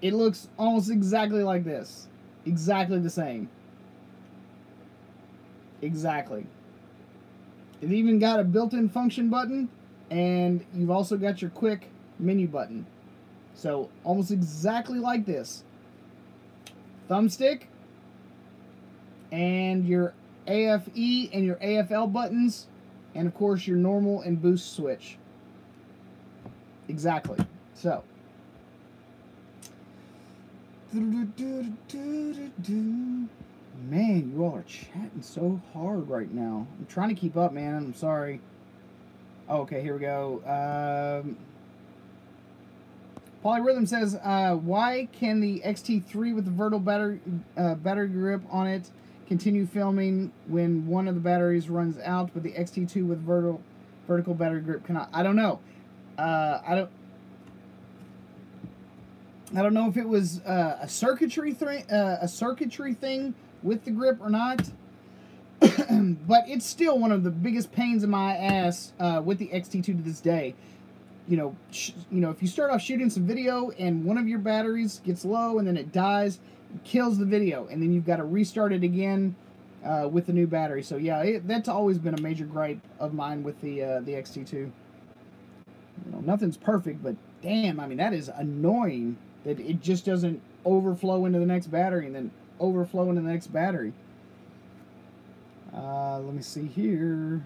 It looks almost exactly like this. Exactly the same. Exactly. It even got a built-in function button, and you've also got your quick menu button. So almost exactly like this thumbstick, and your AFE and your AFL buttons, and of course your normal and boost switch. Exactly. So. Man, you all are chatting so hard right now. I'm trying to keep up, man. I'm sorry. Oh, okay, here we go. Um, Polyrhythm says, uh, why can the X-T3 with the vertical battery, uh, battery grip on it continue filming when one of the batteries runs out, but the X-T2 with vertical vertical battery grip cannot? I don't know. Uh, I don't. I don't know if it was uh, a circuitry thing, uh, a circuitry thing with the grip or not. but it's still one of the biggest pains in my ass uh, with the X-T2 to this day you know, you know, if you start off shooting some video and one of your batteries gets low and then it dies, it kills the video, and then you've got to restart it again uh, with the new battery. So yeah, it, that's always been a major gripe of mine with the uh, the X-T2. You know, nothing's perfect, but damn, I mean that is annoying that it just doesn't overflow into the next battery and then overflow into the next battery. Uh, let me see here.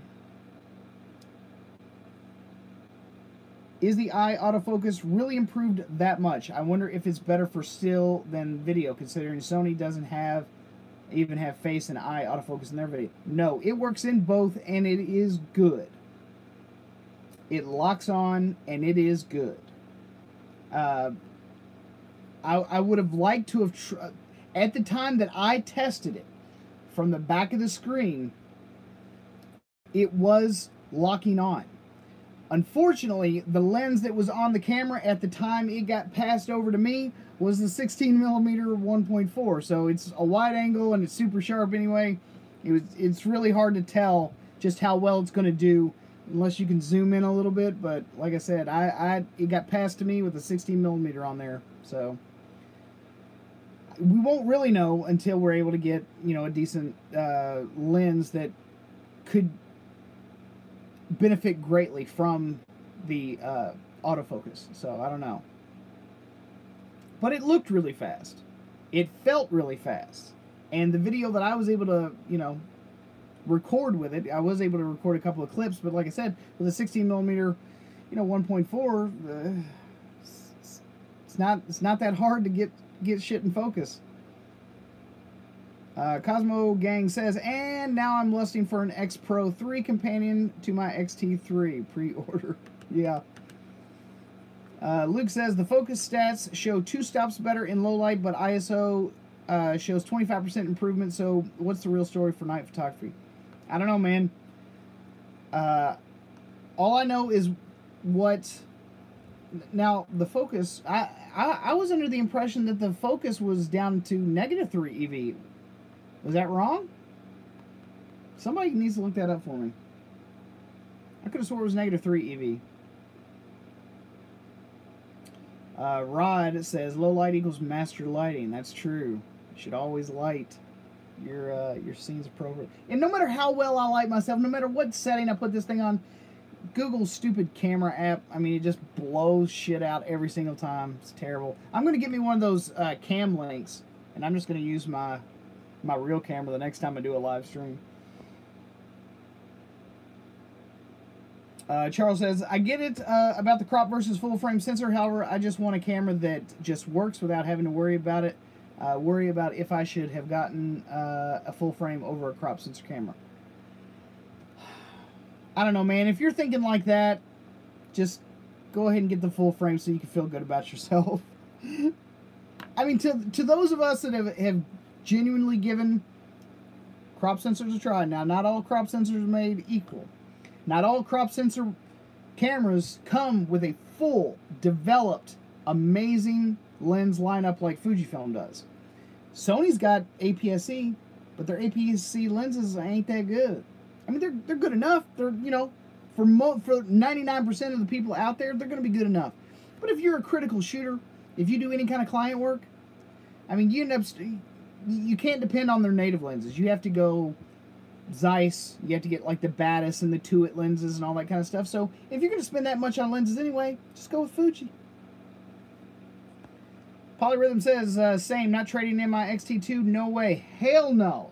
Is the eye autofocus really improved that much? I wonder if it's better for still than video, considering Sony doesn't have even have face and eye autofocus in their video. No, it works in both, and it is good. It locks on, and it is good. Uh, I, I would have liked to have, at the time that I tested it, from the back of the screen, it was locking on. Unfortunately, the lens that was on the camera at the time it got passed over to me was the 16 millimeter 1.4. So it's a wide angle and it's super sharp anyway. It was it's really hard to tell just how well it's going to do unless you can zoom in a little bit. But like I said, I, I it got passed to me with a 16 millimeter on there. So we won't really know until we're able to get you know a decent uh, lens that could benefit greatly from the uh, autofocus. So I don't know. But it looked really fast. It felt really fast. And the video that I was able to, you know, record with it, I was able to record a couple of clips. But like I said, with a 16 millimeter, you know, 1.4, uh, it's, it's not it's not that hard to get get shit in focus. Uh, Cosmo Gang says, and now I'm lusting for an X Pro 3 companion to my XT3 pre-order. yeah. Uh, Luke says the focus stats show two stops better in low light, but ISO uh, shows 25% improvement. So, what's the real story for night photography? I don't know, man. Uh, all I know is what. Now the focus. I, I I was under the impression that the focus was down to negative three EV. Was that wrong? Somebody needs to look that up for me. I could have swore it was negative three EV. Uh, Rod says low light equals master lighting. That's true. You should always light your uh, your scenes appropriately. And no matter how well I light myself, no matter what setting I put this thing on, Google's stupid camera app, I mean, it just blows shit out every single time. It's terrible. I'm going to get me one of those uh, cam links, and I'm just going to use my my real camera the next time I do a live stream. Uh, Charles says, I get it uh, about the crop versus full frame sensor. However, I just want a camera that just works without having to worry about it. Uh, worry about if I should have gotten uh, a full frame over a crop sensor camera. I don't know, man. If you're thinking like that, just go ahead and get the full frame so you can feel good about yourself. I mean, to, to those of us that have, have genuinely given crop sensors a try, now, not all crop sensors are made equal. Not all crop sensor cameras come with a full, developed, amazing lens lineup like Fujifilm does. Sony's got APS-C, but their APS-C lenses ain't that good. I mean, they're they're good enough. They're you know, for mo- for 99% of the people out there, they're going to be good enough. But if you're a critical shooter, if you do any kind of client work, I mean, you end up you can't depend on their native lenses. You have to go Zeiss. You have to get like the Batis and the Touit lenses and all that kind of stuff. So if you're going to spend that much on lenses anyway, just go with Fuji. Polyrhythm says, uh, same, not trading in my XT2, no way. Hell no.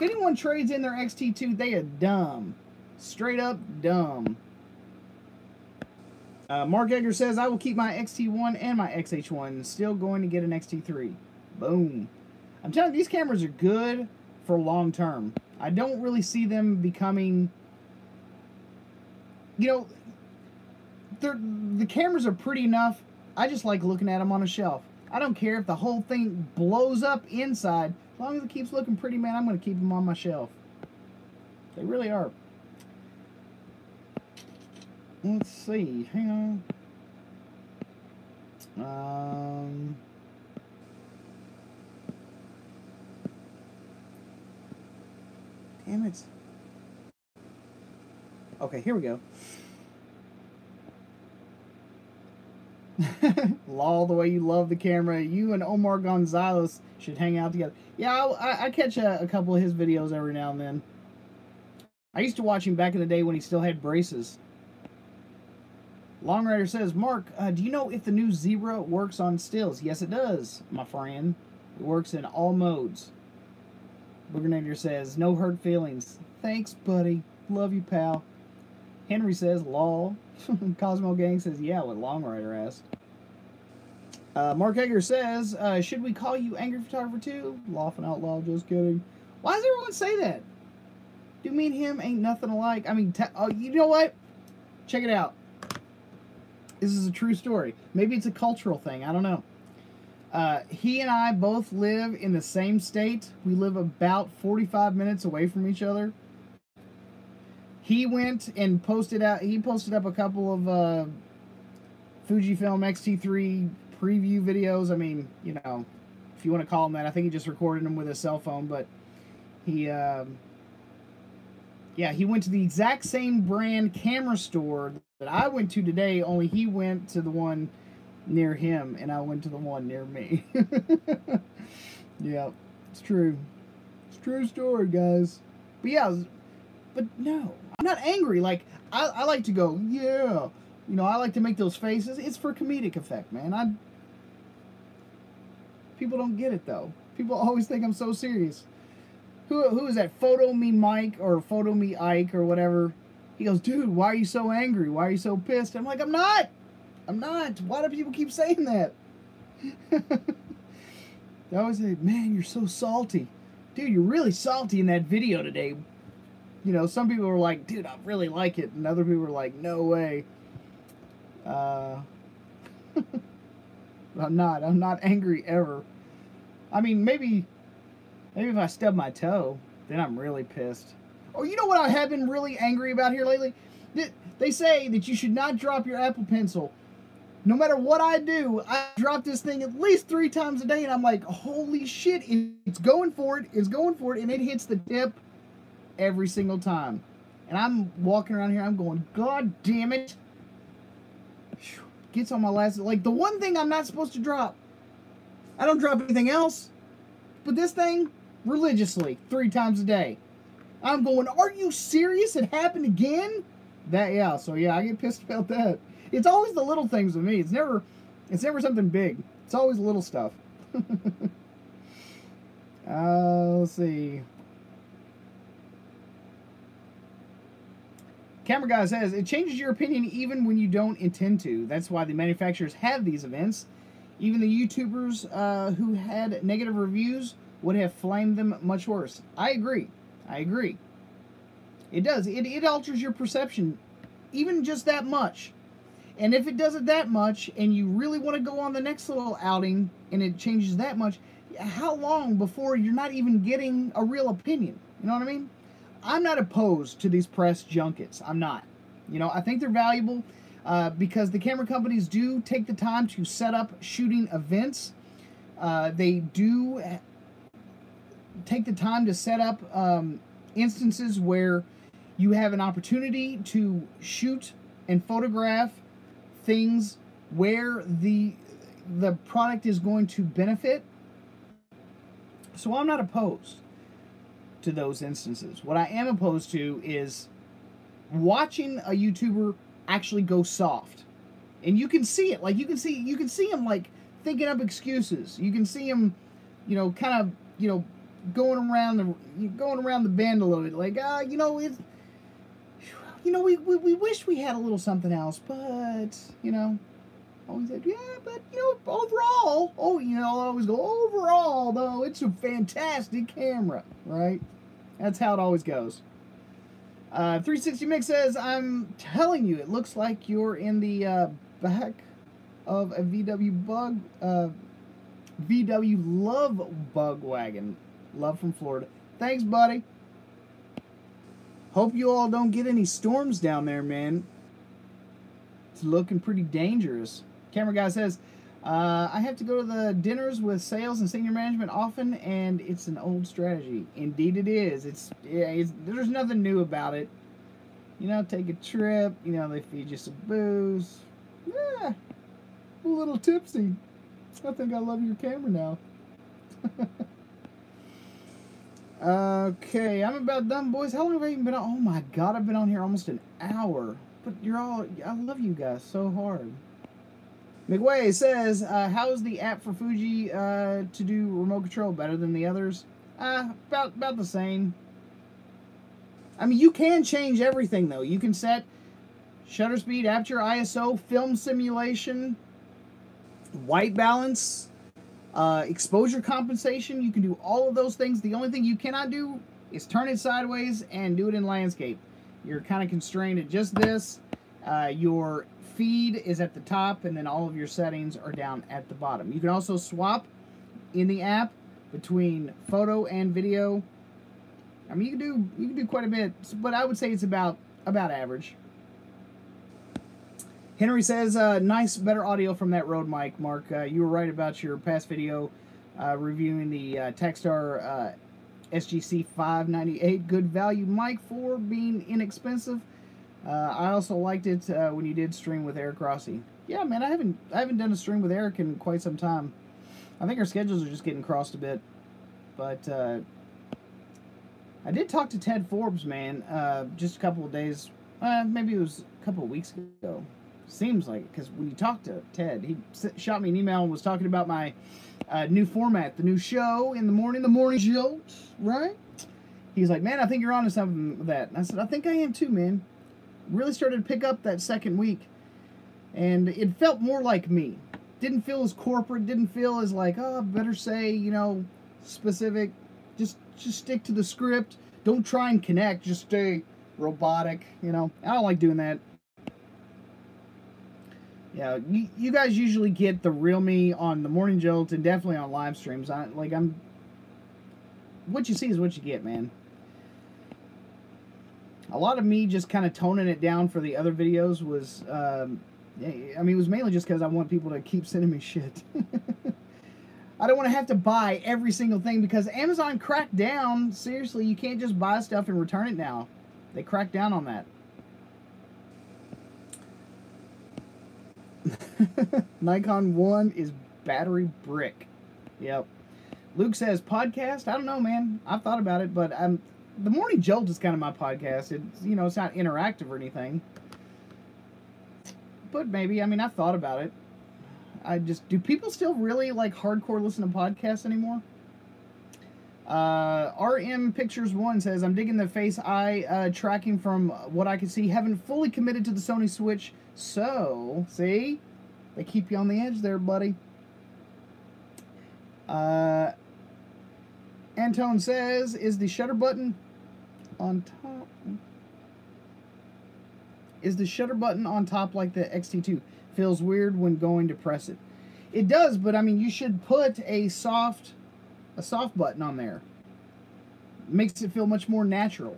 If anyone trades in their XT2, they are dumb. Straight up dumb. Uh, Mark Edgar says, I will keep my XT1 and my XH1. Still going to get an XT3. Boom. I'm telling you, these cameras are good for long term. I don't really see them becoming. You know, the cameras are pretty enough. I just like looking at them on a shelf. I don't care if the whole thing blows up inside. As long as it keeps looking pretty, man, I'm going to keep them on my shelf. They really are. Let's see. Hang on. Um. Damn it. Okay, here we go. Law, the way you love the camera, you and Omar Gonzalez should hang out together. Yeah, I, I catch a, a, couple of his videos every now and then. I used to watch him back in the day when he still had braces. Long Rider says, Mark, uh, do you know if the new Zebra works on stills? Yes, it does, my friend. It works in all modes. Booger says, no hurt feelings. Thanks, buddy. Love you, pal. Henry says, lol. Cosmo Gang says, yeah, what Long Rider asked. Uh, Mark Egger says, uh, should we call you Angry Photographer too? Laughing out loud, just kidding. Why does everyone say that? Do me and him ain't nothing alike. I mean, oh, you know what? Check it out. This is a true story. Maybe it's a cultural thing. I don't know. Uh, he and I both live in the same state. We live about 45 minutes away from each other. He went and posted out. He posted up a couple of uh, Fujifilm X-T3 preview videos. I mean, you know, if you want to call him that, I think he just recorded them with his cell phone. But he, uh, yeah, he went to the exact same brand camera store that I went to today. Only he went to the one near him, and I went to the one near me. Yeah, it's true. It's true story, guys. But yeah, but no, I'm not angry. Like I, I like to go, yeah. You know, I like to make those faces. It's for comedic effect, man. I people don't get it though. People always think I'm so serious. Who who is that? Photo me Mike or photo me Ike or whatever. He goes, dude, why are you so angry? Why are you so pissed? I'm like, I'm not. I'm not. Why do people keep saying that? they always say, man, you're so salty. Dude, you're really salty in that video today. You know, some people were like, dude, I really like it. And other people were like, no way. Uh, I'm not. I'm not angry ever. I mean, maybe, maybe if I stub my toe, then I'm really pissed. Or you know what I have been really angry about here lately? They say that you should not drop your Apple Pencil. No matter what I do, I drop this thing at least three times a day, and I'm like, holy shit, it's going for it, it's going for it, and it hits the tip every single time. And I'm walking around here, I'm going, God damn it. Gets on my last, like the one thing I'm not supposed to drop. I don't drop anything else, but this thing, religiously, three times a day. I'm going, are you serious? It happened again? That, yeah, so yeah, I get pissed about that. It's always the little things with me. It's never, it's never something big. It's always little stuff. uh, let's see. Camera Guy says, it changes your opinion even when you don't intend to. That's why the manufacturers have these events. Even the YouTubers uh, who had negative reviews would have flamed them much worse. I agree. I agree. It does. It, it alters your perception, even just that much. And if it does it that much, and you really want to go on the next little outing, and it changes that much, how long before you're not even getting a real opinion? You know what I mean? I'm not opposed to these press junkets. I'm not. You know, I think they're valuable uh, because the camera companies do take the time to set up shooting events. Uh, they do take the time to set up um, instances where you have an opportunity to shoot and photograph things where the the product is going to benefit. So I'm not opposed to those instances. What I am opposed to is watching a YouTuber actually go soft. And you can see it. Like you can see you can see him like thinking up excuses. You can see him, you know, kind of, you know, going around the going around the bend a little bit. Like, uh, you know, it's you know, we, we, we wish we had a little something else, but, you know, always said, yeah, but, you know, overall, oh, you know, I always go, overall, though, it's a fantastic camera, right? That's how it always goes. Uh, 360 Mix says, I'm telling you, it looks like you're in the uh, back of a VW bug, uh, VW Love Bug Wagon. Love from Florida. Thanks, buddy. Hope you all don't get any storms down there, man. It's looking pretty dangerous. Camera guy says, uh, I have to go to the dinners with sales and senior management often, and it's an old strategy. Indeed, it is. It's, yeah, it's there's nothing new about it. You know, take a trip. You know, they feed you some booze. Yeah, a little tipsy. I think I love your camera now. Okay, I'm about done, boys. How long have I even been on? Oh my god, I've been on here almost an hour. But you're all, I love you guys so hard. McWay says, uh, how's the app for Fuji uh, to do remote control better than the others? Uh, about, about the same. I mean, you can change everything, though. You can set shutter speed, aperture, ISO, film simulation, white balance, uh, exposure compensation, you can do all of those things. The only thing you cannot do is turn it sideways and do it in landscape. You're kind of constrained at just this. Uh, your feed is at the top and then all of your settings are down at the bottom. You can also swap in the app between photo and video. I mean, you can do you can do quite a bit, but I would say it's about about average. Henry says, uh, nice, better audio from that Rode mic, Mark. Uh, you were right about your past video uh, reviewing the uh, Takstar uh, SGC 598. Good value mic for being inexpensive. Uh, I also liked it uh, when you did stream with Eric Rossi. Yeah, man, I haven't I haven't done a stream with Eric in quite some time. I think our schedules are just getting crossed a bit. But uh, I did talk to Ted Forbes, man, uh, just a couple of days, uh, maybe it was a couple of weeks ago. Seems like because when you talked to Ted, he shot me an email and was talking about my uh, new format, the new show in the morning, the morning jolt, right? He's like, man, I think you're onto something with that. And I said, I think I am too, man. Really started to pick up that second week, and it felt more like me. Didn't feel as corporate. Didn't feel as like, oh, better say, you know, specific. Just just stick to the script. Don't try and connect. Just stay robotic. You know, I don't like doing that. Yeah, you, you guys usually get the real me on the morning jolt and definitely on live streams. I like I'm. What you see is what you get, man. A lot of me just kind of toning it down for the other videos was, um, I mean, it was mainly just because I want people to keep sending me shit. I don't want to have to buy every single thing because Amazon cracked down. Seriously, you can't just buy stuff and return it now. They cracked down on that. Nikon 1 is battery brick. Yep. Luke says podcast. I don't know, man. I've thought about it, but um, the Morning Jolt is kind of my podcast. It's you know, it's not interactive or anything. But maybe. I mean, I've thought about it. I just do people still really like hardcore listen to podcasts anymore? Uh, RM Pictures One says, "I'm digging the Face Eye uh, tracking from what I can see. Haven't fully committed to the Sony Switch, so see, they keep you on the edge there, buddy." Uh, Antone says, "Is the shutter button on top? Is the shutter button on top like the XT2? Feels weird when going to press it. It does, but I mean, you should put a soft." a soft button on there. Makes it feel much more natural.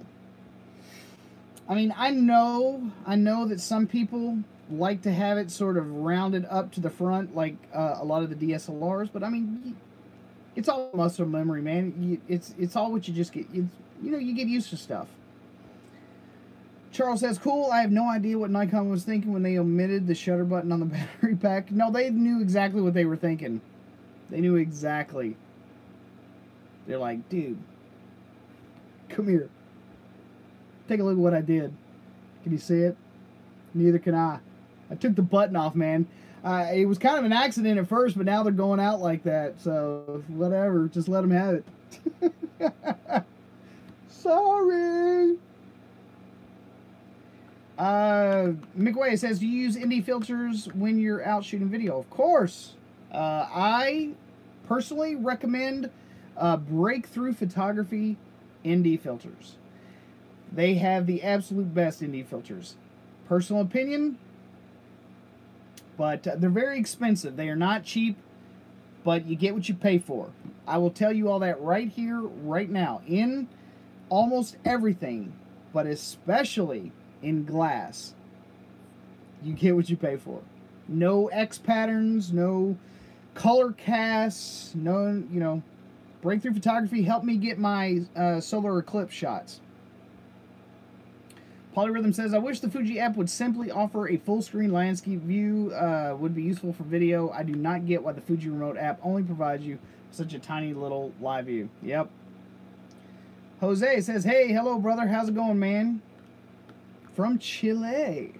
I mean, I know, I know that some people like to have it sort of rounded up to the front, like uh, a lot of the DSLRs. But I mean, it's all muscle memory, man. It's it's all what you just get. you know, you get used to stuff. Charles says, "Cool. I have no idea what Nikon was thinking when they omitted the shutter button on the battery pack. No, they knew exactly what they were thinking. They knew exactly." They're like, dude, come here. Take a look at what I did. Can you see it? Neither can I. I took the button off, man. Uh, it was kind of an accident at first, but now they're going out like that. So, whatever. Just let them have it. Sorry. Uh, McWay says, do you use ND filters when you're out shooting video? Of course. Uh, I personally recommend uh, Breakthrough Photography ND filters. They have the absolute best ND filters. Personal opinion, but uh, they're very expensive. They are not cheap, but you get what you pay for. I will tell you all that right here, right now, in almost everything, but especially in glass. You get what you pay for. No X patterns, no color casts, no, you know, Breakthrough Photography helped me get my uh, solar eclipse shots. Polyrhythm says, I wish the Fuji app would simply offer a full screen landscape view. Uh, would be useful for video. I do not get why the Fuji Remote app only provides you such a tiny little live view. Yep. Jose says, Hey, hello, brother. How's it going, man? From Chile.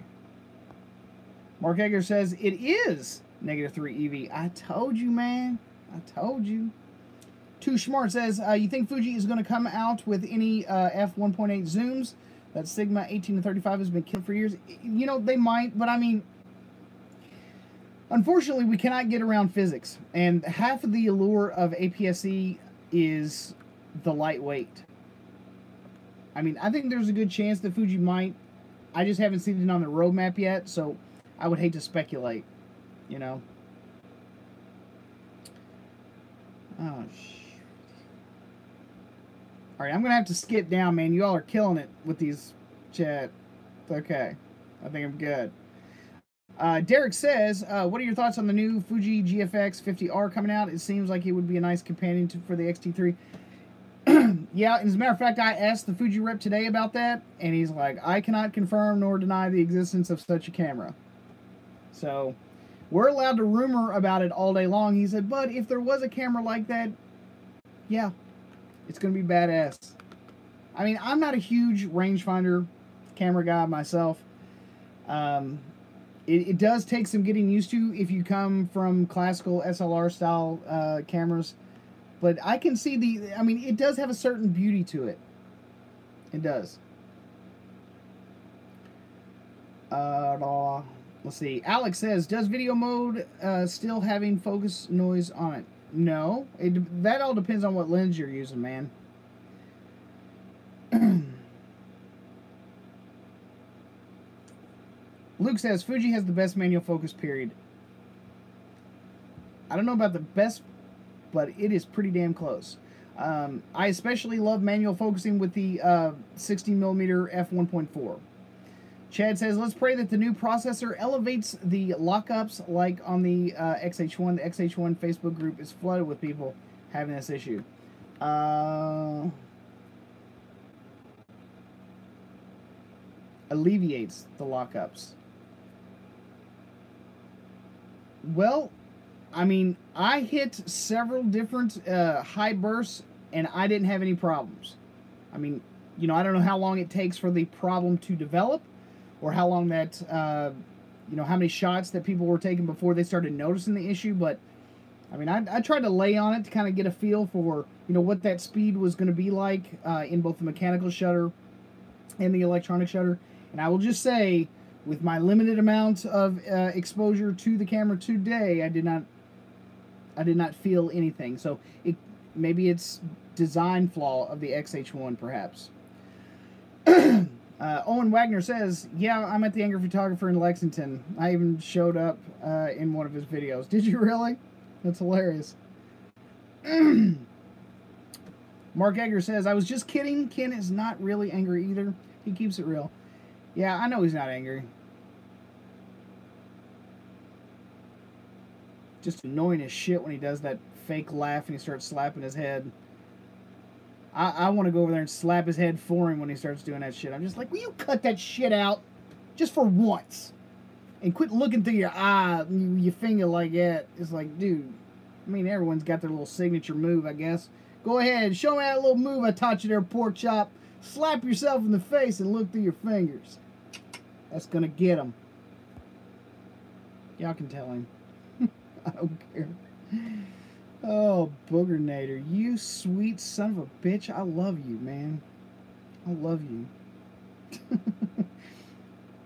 Mark Egger says, It is negative 3 EV. I told you, man. I told you. Too Smart says, uh, you think Fuji is going to come out with any uh, f1.8 zooms? That Sigma 18 to 35 has been killed for years. You know, they might, but I mean, unfortunately, we cannot get around physics. And half of the allure of APS-C is the lightweight. I mean, I think there's a good chance that Fuji might. I just haven't seen it on the roadmap yet, so I would hate to speculate, you know. Ah, oh, shit. All right, I'm gonna have to skip down, man. You all are killing it with these chat. okay. I think I'm good. Uh, Derek says, uh, "What are your thoughts on the new Fuji GFX 50R coming out? It seems like it would be a nice companion to, for the X-T3." yeah, as a matter of fact, I asked the Fuji rep today about that, and he's like, "I cannot confirm nor deny the existence of such a camera." So, we're allowed to rumor about it all day long. He said, "But if there was a camera like that, yeah, It's going to be badass. I mean, I'm not a huge rangefinder camera guy myself. Um, it, it, does take some getting used to if you come from classical SLR style uh, cameras. But I can see the, I mean, it does have a certain beauty to it. It does. Uh, let's see. Alex says, does video mode uh, still having focus noise on it? No. It, that all depends on what lens you're using, man. Luke says, Fuji has the best manual focus, period. I don't know about the best, but it is pretty damn close. Um, I especially love manual focusing with the uh, 60mm f1.4. Chad says, let's pray that the new processor elevates the lockups like on the uh, XH1. The XH1 Facebook group is flooded with people having this issue. Uh, alleviates the lockups. Well, I mean, I hit several different uh, high bursts and I didn't have any problems. I mean, you know, I don't know how long it takes for the problem to develop or how long that, uh, you know, how many shots that people were taking before they started noticing the issue. But, I mean, I, I tried to lay on it to kind of get a feel for, you know, what that speed was going to be like uh, in both the mechanical shutter and the electronic shutter. And I will just say, with my limited amount of uh, exposure to the camera today, I did not, I did not feel anything. So it maybe it's design flaw of the XH1, perhaps. Uh, Owen Wagner says, Yeah, I'm at the Angry Photographer in Lexington. I even showed up uh, in one of his videos. Did you really? That's hilarious. Mark Egger says, I was just kidding. Ken is not really angry either. He keeps it real. Yeah, I know he's not angry. Just annoying as shit when he does that fake laugh and he starts slapping his head. I, I want to go over there and slap his head for him when he starts doing that shit. I'm just like, will you cut that shit out just for once? And quit looking through your eye, your finger like that. It's like, dude, I mean, everyone's got their little signature move, I guess. Go ahead, show me that little move I taught you there, pork chop. Slap yourself in the face and look through your fingers. That's gonna get him. Y'all can tell him. I don't care. Oh, Boogernator, you sweet son of a bitch. I love you, man. I love you.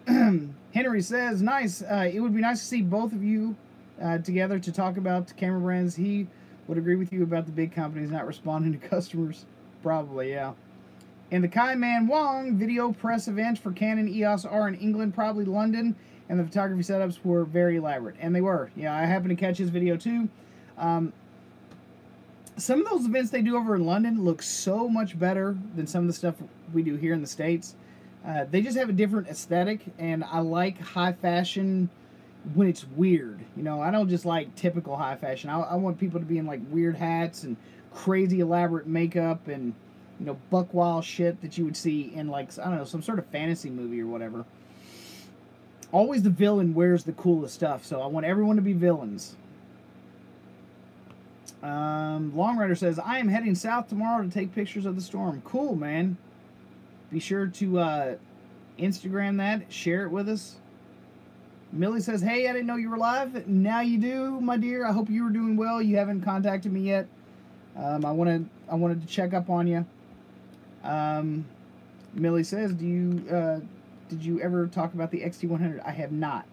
Henry says, nice. Uh, it would be nice to see both of you uh, together to talk about camera brands. He would agree with you about the big companies not responding to customers. Probably, yeah. And the Kai Man Wong video press event for Canon EOS R in England, probably London, and the photography setups were very elaborate. And they were. Yeah, I happened to catch his video too. Um, some of those events they do over in London look so much better than some of the stuff we do here in the States. Uh, they just have a different aesthetic, and I like high fashion when it's weird. You know, I don't just like typical high fashion. I, I want people to be in like weird hats and crazy elaborate makeup and, you know, buck wild shit that you would see in like, I don't know, some sort of fantasy movie or whatever. Always the villain wears the coolest stuff, so I want everyone to be villains. Um, Long Rider says, I am heading south tomorrow to take pictures of the storm. Cool, man. Be sure to uh, Instagram that, share it with us. Millie says, Hey, I didn't know you were live. Now you do, my dear. I hope you were doing well. You haven't contacted me yet. Um, I wanted I wanted to check up on you. Um, Millie says, "Do you uh, did you ever talk about the XT100?" I have not.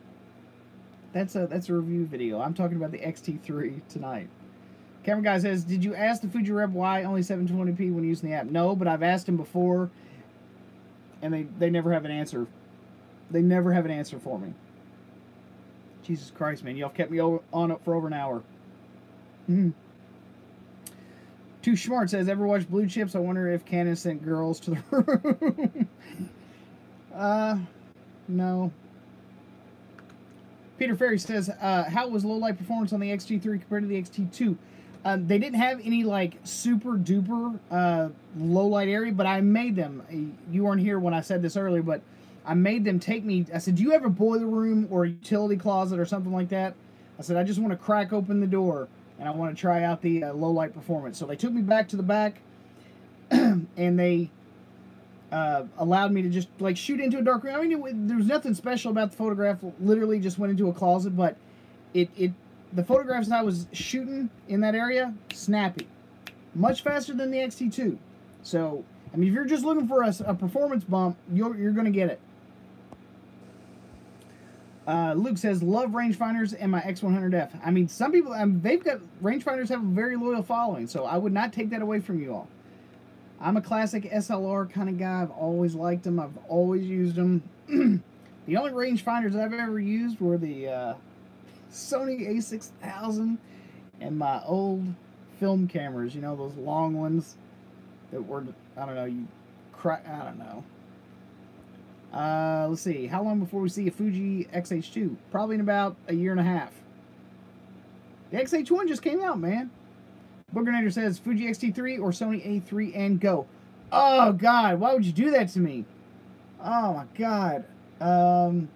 That's a that's a review video. I'm talking about the XT3 tonight. Camera guy says, "Did you ask the Fuji rep why only 720p when using the app?" No, but I've asked him before, and they they never have an answer. They never have an answer for me. Jesus Christ, man! Y'all kept me on it for over an hour. Hmm. Too smart says, "Ever watch Blue Chips? I wonder if Canon sent girls to the room." uh, no. Peter Ferry says, uh, "How was low light performance on the XT3 compared to the XT2?" Um, they didn't have any like super duper uh, low light area, but I made them. You weren't here when I said this earlier, but I made them take me. I said, "Do you have a boiler room or a utility closet or something like that?" I said, "I just want to crack open the door and I want to try out the uh, low light performance." So they took me back to the back. and they uh, allowed me to just like shoot into a dark room. I mean, it, there was nothing special about the photograph. Literally, just went into a closet, but it it the photographs I was shooting in that area snappy, much faster than the XT2. So I mean, if you're just looking for a, a performance bump, you're you're gonna get it. Uh, Luke says, love rangefinders and my X100F. I mean, some people, I mean, they've got, rangefinders have a very loyal following, so I would not take that away from you all. I'm a classic SLR kind of guy. I've always liked them. I've always used them. the only rangefinders I've ever used were the uh, Sony a6000 and my old film cameras. You know, those long ones that were, I don't know, you cry, I don't know. Uh, let's see. How long before we see a Fuji X-H2? Probably in about a year and a half. The X-H1 just came out, man. Boogernator says Fuji X-T3 or Sony A3 and go. Oh God, why would you do that to me? Oh my God. Um,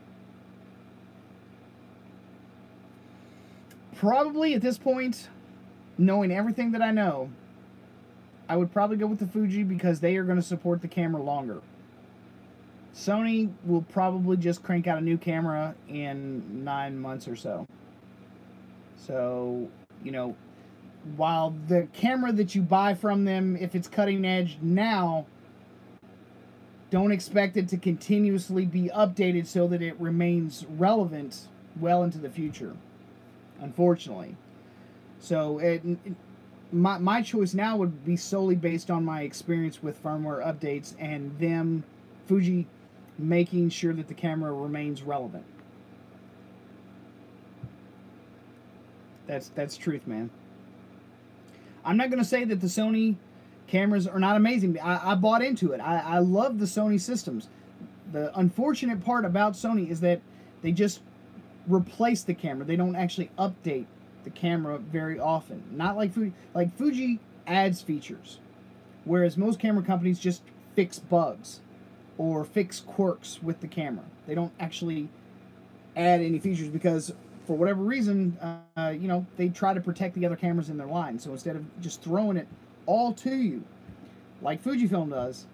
probably at this point, knowing everything that I know, I would probably go with the Fuji because they are going to support the camera longer. Sony will probably just crank out a new camera in nine months or so. So, you know, while the camera that you buy from them, if it's cutting edge now, don't expect it to continuously be updated so that it remains relevant well into the future, unfortunately. So it, my, my choice now would be solely based on my experience with firmware updates and them, Fuji, making sure that the camera remains relevant. That's that's truth, man. I'm not going to say that the Sony cameras are not amazing. I, I bought into it. I, I love the Sony systems. The unfortunate part about Sony is that they just replace the camera. They don't actually update the camera very often. Not like Fuji. Like Fuji adds features, whereas most camera companies just fix bugs or fix quirks with the camera. They don't actually add any features because for whatever reason, uh, you know, they try to protect the other cameras in their line. So instead of just throwing it all to you, like Fujifilm does,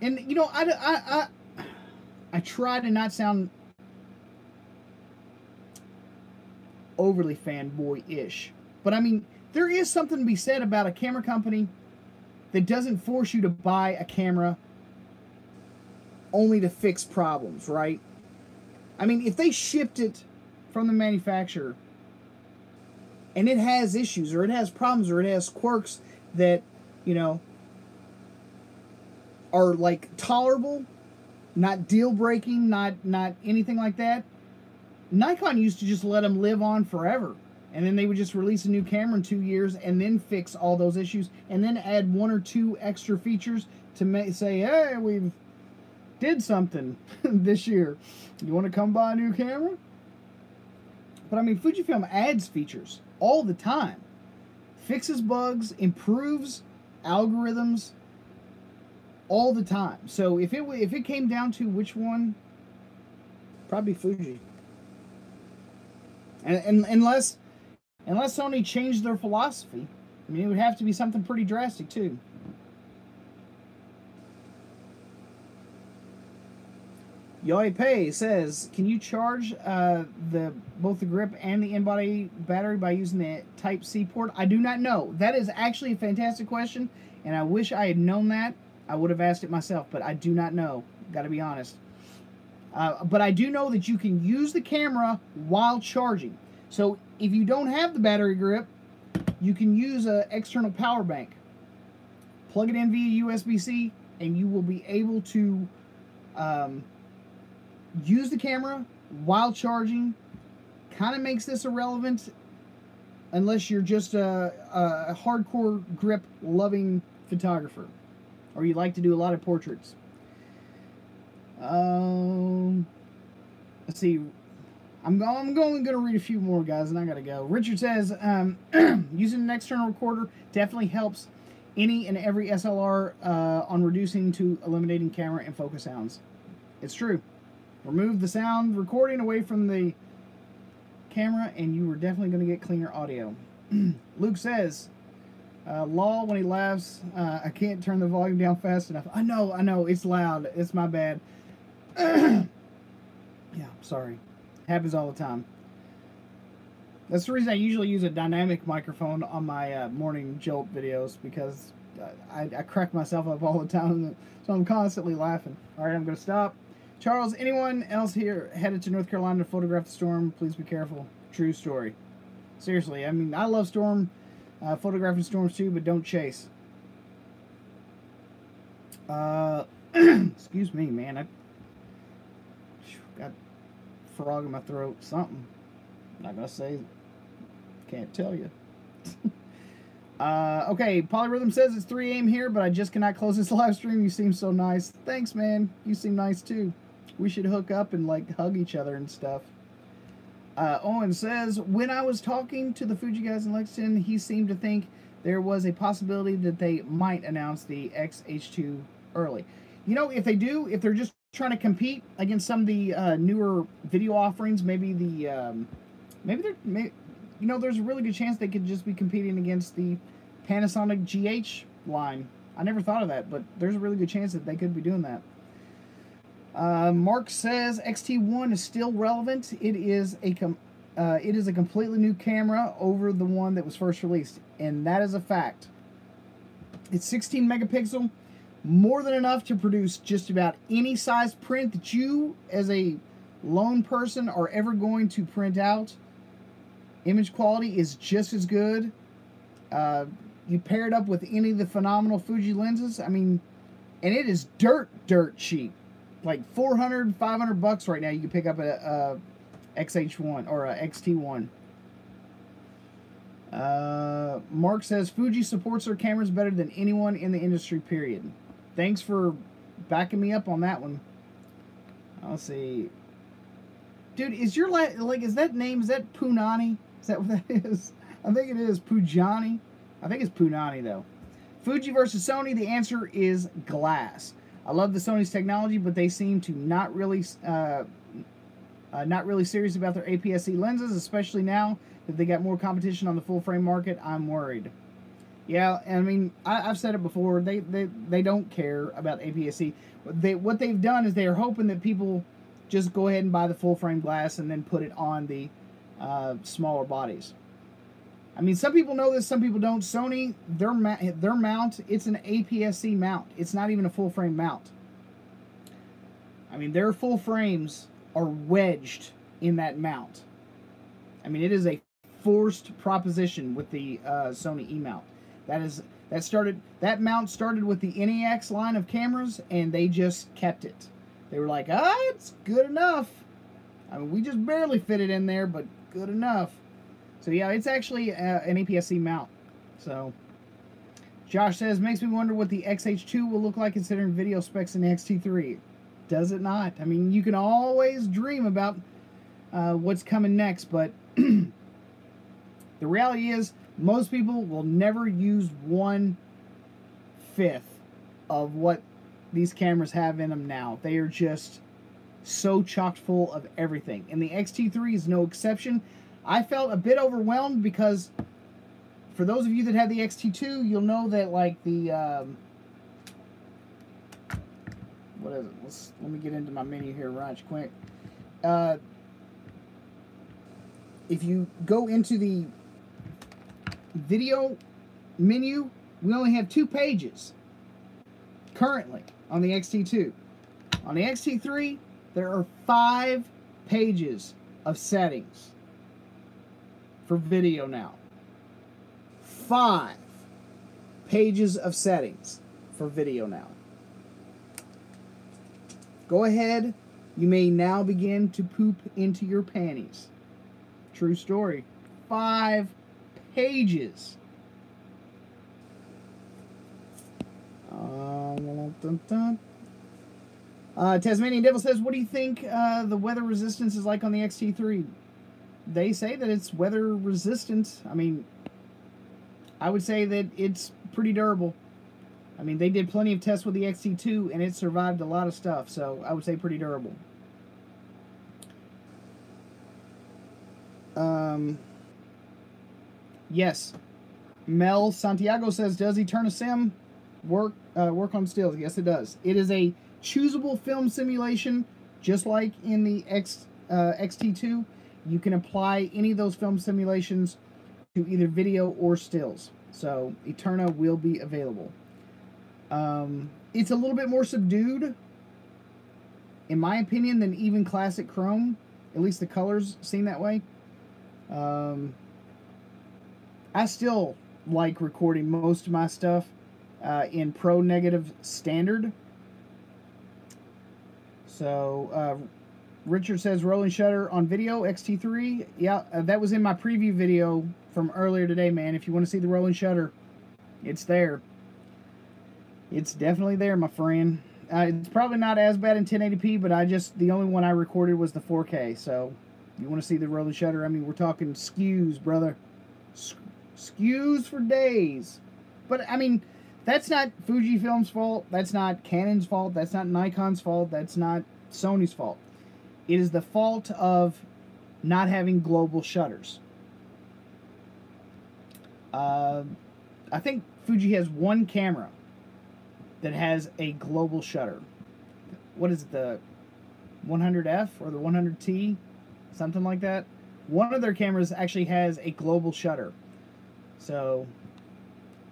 and you know, I, I, I, I try to not sound overly fanboy-ish, but I mean, there is something to be said about a camera company that doesn't force you to buy a camera only to fix problems, right? I mean, if they shipped it from the manufacturer and it has issues or it has problems or it has quirks that, you know, are like tolerable, not deal breaking, not not anything like that. Nikon used to just let them live on forever. And then they would just release a new camera in two years and then fix all those issues and then add one or two extra features to say, hey, we've did something this year. You want to come buy a new camera? But I mean, Fujifilm adds features all the time, fixes bugs, improves algorithms all the time. So if it if it came down to which one, probably Fuji. And, and unless unless Sony changed their philosophy, I mean, it would have to be something pretty drastic too. Yoi Pei says, "Can you charge uh, the both the grip and the in-body battery by using the Type C port?" I do not know. That is actually a fantastic question, and I wish I had known that. I would have asked it myself, but I do not know. Got to be honest. Uh, but I do know that you can use the camera while charging. So if you don't have the battery grip, you can use an external power bank. Plug it in via USB-C, and you will be able to um, use the camera while charging kind of makes this irrelevant unless you're just a, a hardcore grip loving photographer or you like to do a lot of portraits. Um, let's see. I'm, going, I'm going to read a few more, guys, and I got to go. Richard says, um, using an external recorder definitely helps any and every SLR uh, on reducing to eliminating camera and focus sounds. It's true. Remove the sound recording away from the camera and you are definitely going to get cleaner audio. Luke says, Uh, Law, when he laughs, uh, I can't turn the volume down fast enough. I know, I know, it's loud. It's my bad. yeah, sorry. Happens all the time. That's the reason I usually use a dynamic microphone on my uh, morning jolt videos because I, I, crack myself up all the time, so I'm constantly laughing. All right, I'm going to stop. Charles, anyone else here headed to North Carolina to photograph the storm? Please be careful. True story. Seriously, I mean, I love storm, uh, photographing storms too, but don't chase. Uh, excuse me, man. I frog in my throat. Something. I'm Not gonna say. Can't tell you. uh, okay, Polyrhythm says it's 3 a.m. here, but I just cannot close this live stream. You seem so nice. Thanks, man. You seem nice too. We should hook up and like hug each other and stuff. Uh, Owen says, when I was talking to the Fuji guys in Lexington, he seemed to think there was a possibility that they might announce the XH2 early. You know, if they do, if they're just trying to compete against some of the uh, newer video offerings, maybe the, um, maybe they're, may, you know, there's a really good chance they could just be competing against the Panasonic GH line. I never thought of that, but there's a really good chance that they could be doing that. Uh, Mark says XT1 is still relevant. It is a uh, it is a completely new camera over the one that was first released, and that is a fact. It's 16 megapixel, more than enough to produce just about any size print that you, as a lone person, are ever going to print out. Image quality is just as good. Uh, you pair it up with any of the phenomenal Fuji lenses. I mean, and it is dirt, dirt cheap like 400 500 bucks right now you can pick up a, a xh1 or a xt1 uh, mark says fuji supports their cameras better than anyone in the industry period thanks for backing me up on that one. I'll see. Dude is your la- like is that name is that punani? Is that what that is? I think it is pujani. I think it's punani though. Fuji versus sony the answer is glass. I love the Sony's technology, but they seem to not really, uh, uh, not really serious about their APS-C lenses, especially now that they got more competition on the full frame market. I'm worried. Yeah, I mean, I, have said it before. They, they they don't care about APS-C. They what they've done is they are hoping that people just go ahead and buy the full frame glass and then put it on the uh, smaller bodies. I mean, some people know this, some people don't. Sony, their their mount, it's an APS-C mount. It's not even a full frame mount. I mean, their full frames are wedged in that mount. I mean, it is a forced proposition with the uh, Sony E mount. That is that started that mount started with the NEX line of cameras, and they just kept it. They were like, ah, it's good enough. I mean, we just barely fit it in there, but good enough. So yeah, it's actually uh, an APS-C mount. So Josh says, makes me wonder what the XH2 will look like considering video specs in the XT3. Does it not? I mean, you can always dream about uh, what's coming next, but the reality is most people will never use one fifth of what these cameras have in them now. They are just so chock full of everything. And the XT3 is no exception. I felt a bit overwhelmed because for those of you that have the XT2, you'll know that like the um, what is it? Let's let me get into my menu here right quick. Uh, if you go into the video menu, we only have two pages currently on the XT2. On the XT3, there are five pages of settings for video now. Five pages of settings for video now. Go ahead. You may now begin to poop into your panties. True story. Five pages. Uh, Tasmanian Devil says, "What do you think uh, the weather resistance is like on the XT3?" they say that it's weather resistant. I mean, I would say that it's pretty durable. I mean, they did plenty of tests with the XT2 and it survived a lot of stuff, so I would say pretty durable. Um, yes. Mel Santiago says, "Does Eterna Sim work uh, work on stills?" Yes, it does. It is a choosable film simulation, just like in the X uh, XT2. You can apply any of those film simulations to either video or stills. So Eterna will be available. Um, it's a little bit more subdued, in my opinion, than even classic Chrome. At least the colors seem that way. Um, I still like recording most of my stuff uh, in Pro Negative Standard. So, uh, Richard says rolling shutter on video XT3. Yeah, uh, that was in my preview video from earlier today, man. If you want to see the rolling shutter, it's there. It's definitely there, my friend. Uh, it's probably not as bad in 1080p, but I just the only one I recorded was the 4K. So, you want to see the rolling shutter? I mean, we're talking skews, brother. Skews for days. But I mean, that's not Fujifilm's fault. That's not Canon's fault. That's not Nikon's fault. That's not Sony's fault. It is the fault of not having global shutters. Uh, I think Fuji has one camera that has a global shutter. What is it, the 100F or the 100T? Something like that. One of their cameras actually has a global shutter. So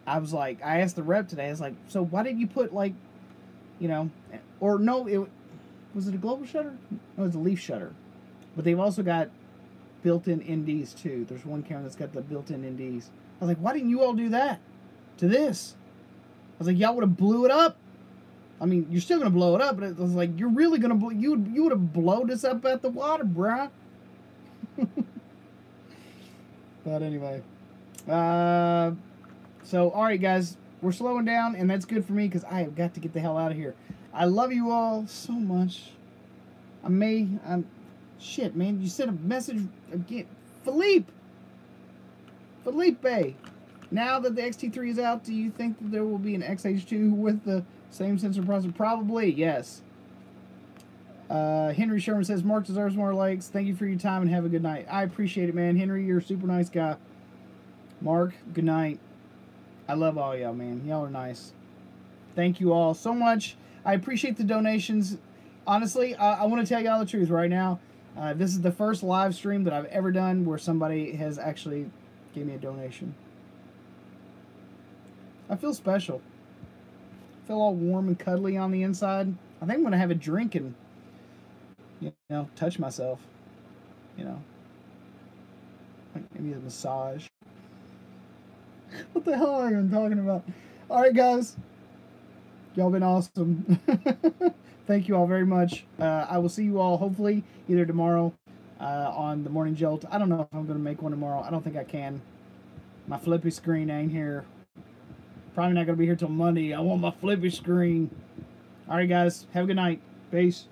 I was like, I asked the rep today, I was like, so why didn't you put like, you know, or no, it was it a global shutter? No, it's a leaf shutter. But they've also got built-in NDs too. There's one camera that's got the built-in NDs. I was like, why didn't you all do that to this? I was like, y'all would have blew it up. I mean, you're still gonna blow it up, but it was like you're really gonna blow. You would you would have blown this up at the water, bruh. but anyway, uh, so all right, guys, we're slowing down, and that's good for me because I have got to get the hell out of here. I love you all so much. I may, I'm, shit, man. You sent a message again, Philippe. Felipe. Now that the XT3 is out, do you think that there will be an XH2 with the same sensor processor? Probably, yes. Uh, Henry Sherman says, Mark deserves more likes. Thank you for your time and have a good night. I appreciate it, man. Henry, you're a super nice guy. Mark, good night. I love all y'all, man. Y'all are nice. Thank you all so much. I appreciate the donations. Honestly, I, I want to tell y'all the truth right now. Uh, this is the first live stream that I've ever done where somebody has actually gave me a donation. I feel special. I feel all warm and cuddly on the inside. I think I'm going to have a drink and, you know, touch myself. You know, maybe a massage. what the hell am I even talking about? All right, guys. Y'all been awesome. Thank you all very much. Uh, I will see you all hopefully either tomorrow uh, on the Morning Jolt. I don't know if I'm going to make one tomorrow. I don't think I can. My flippy screen ain't here. Probably not going to be here till Monday. I want my flippy screen. All right, guys. Have a good night. Peace.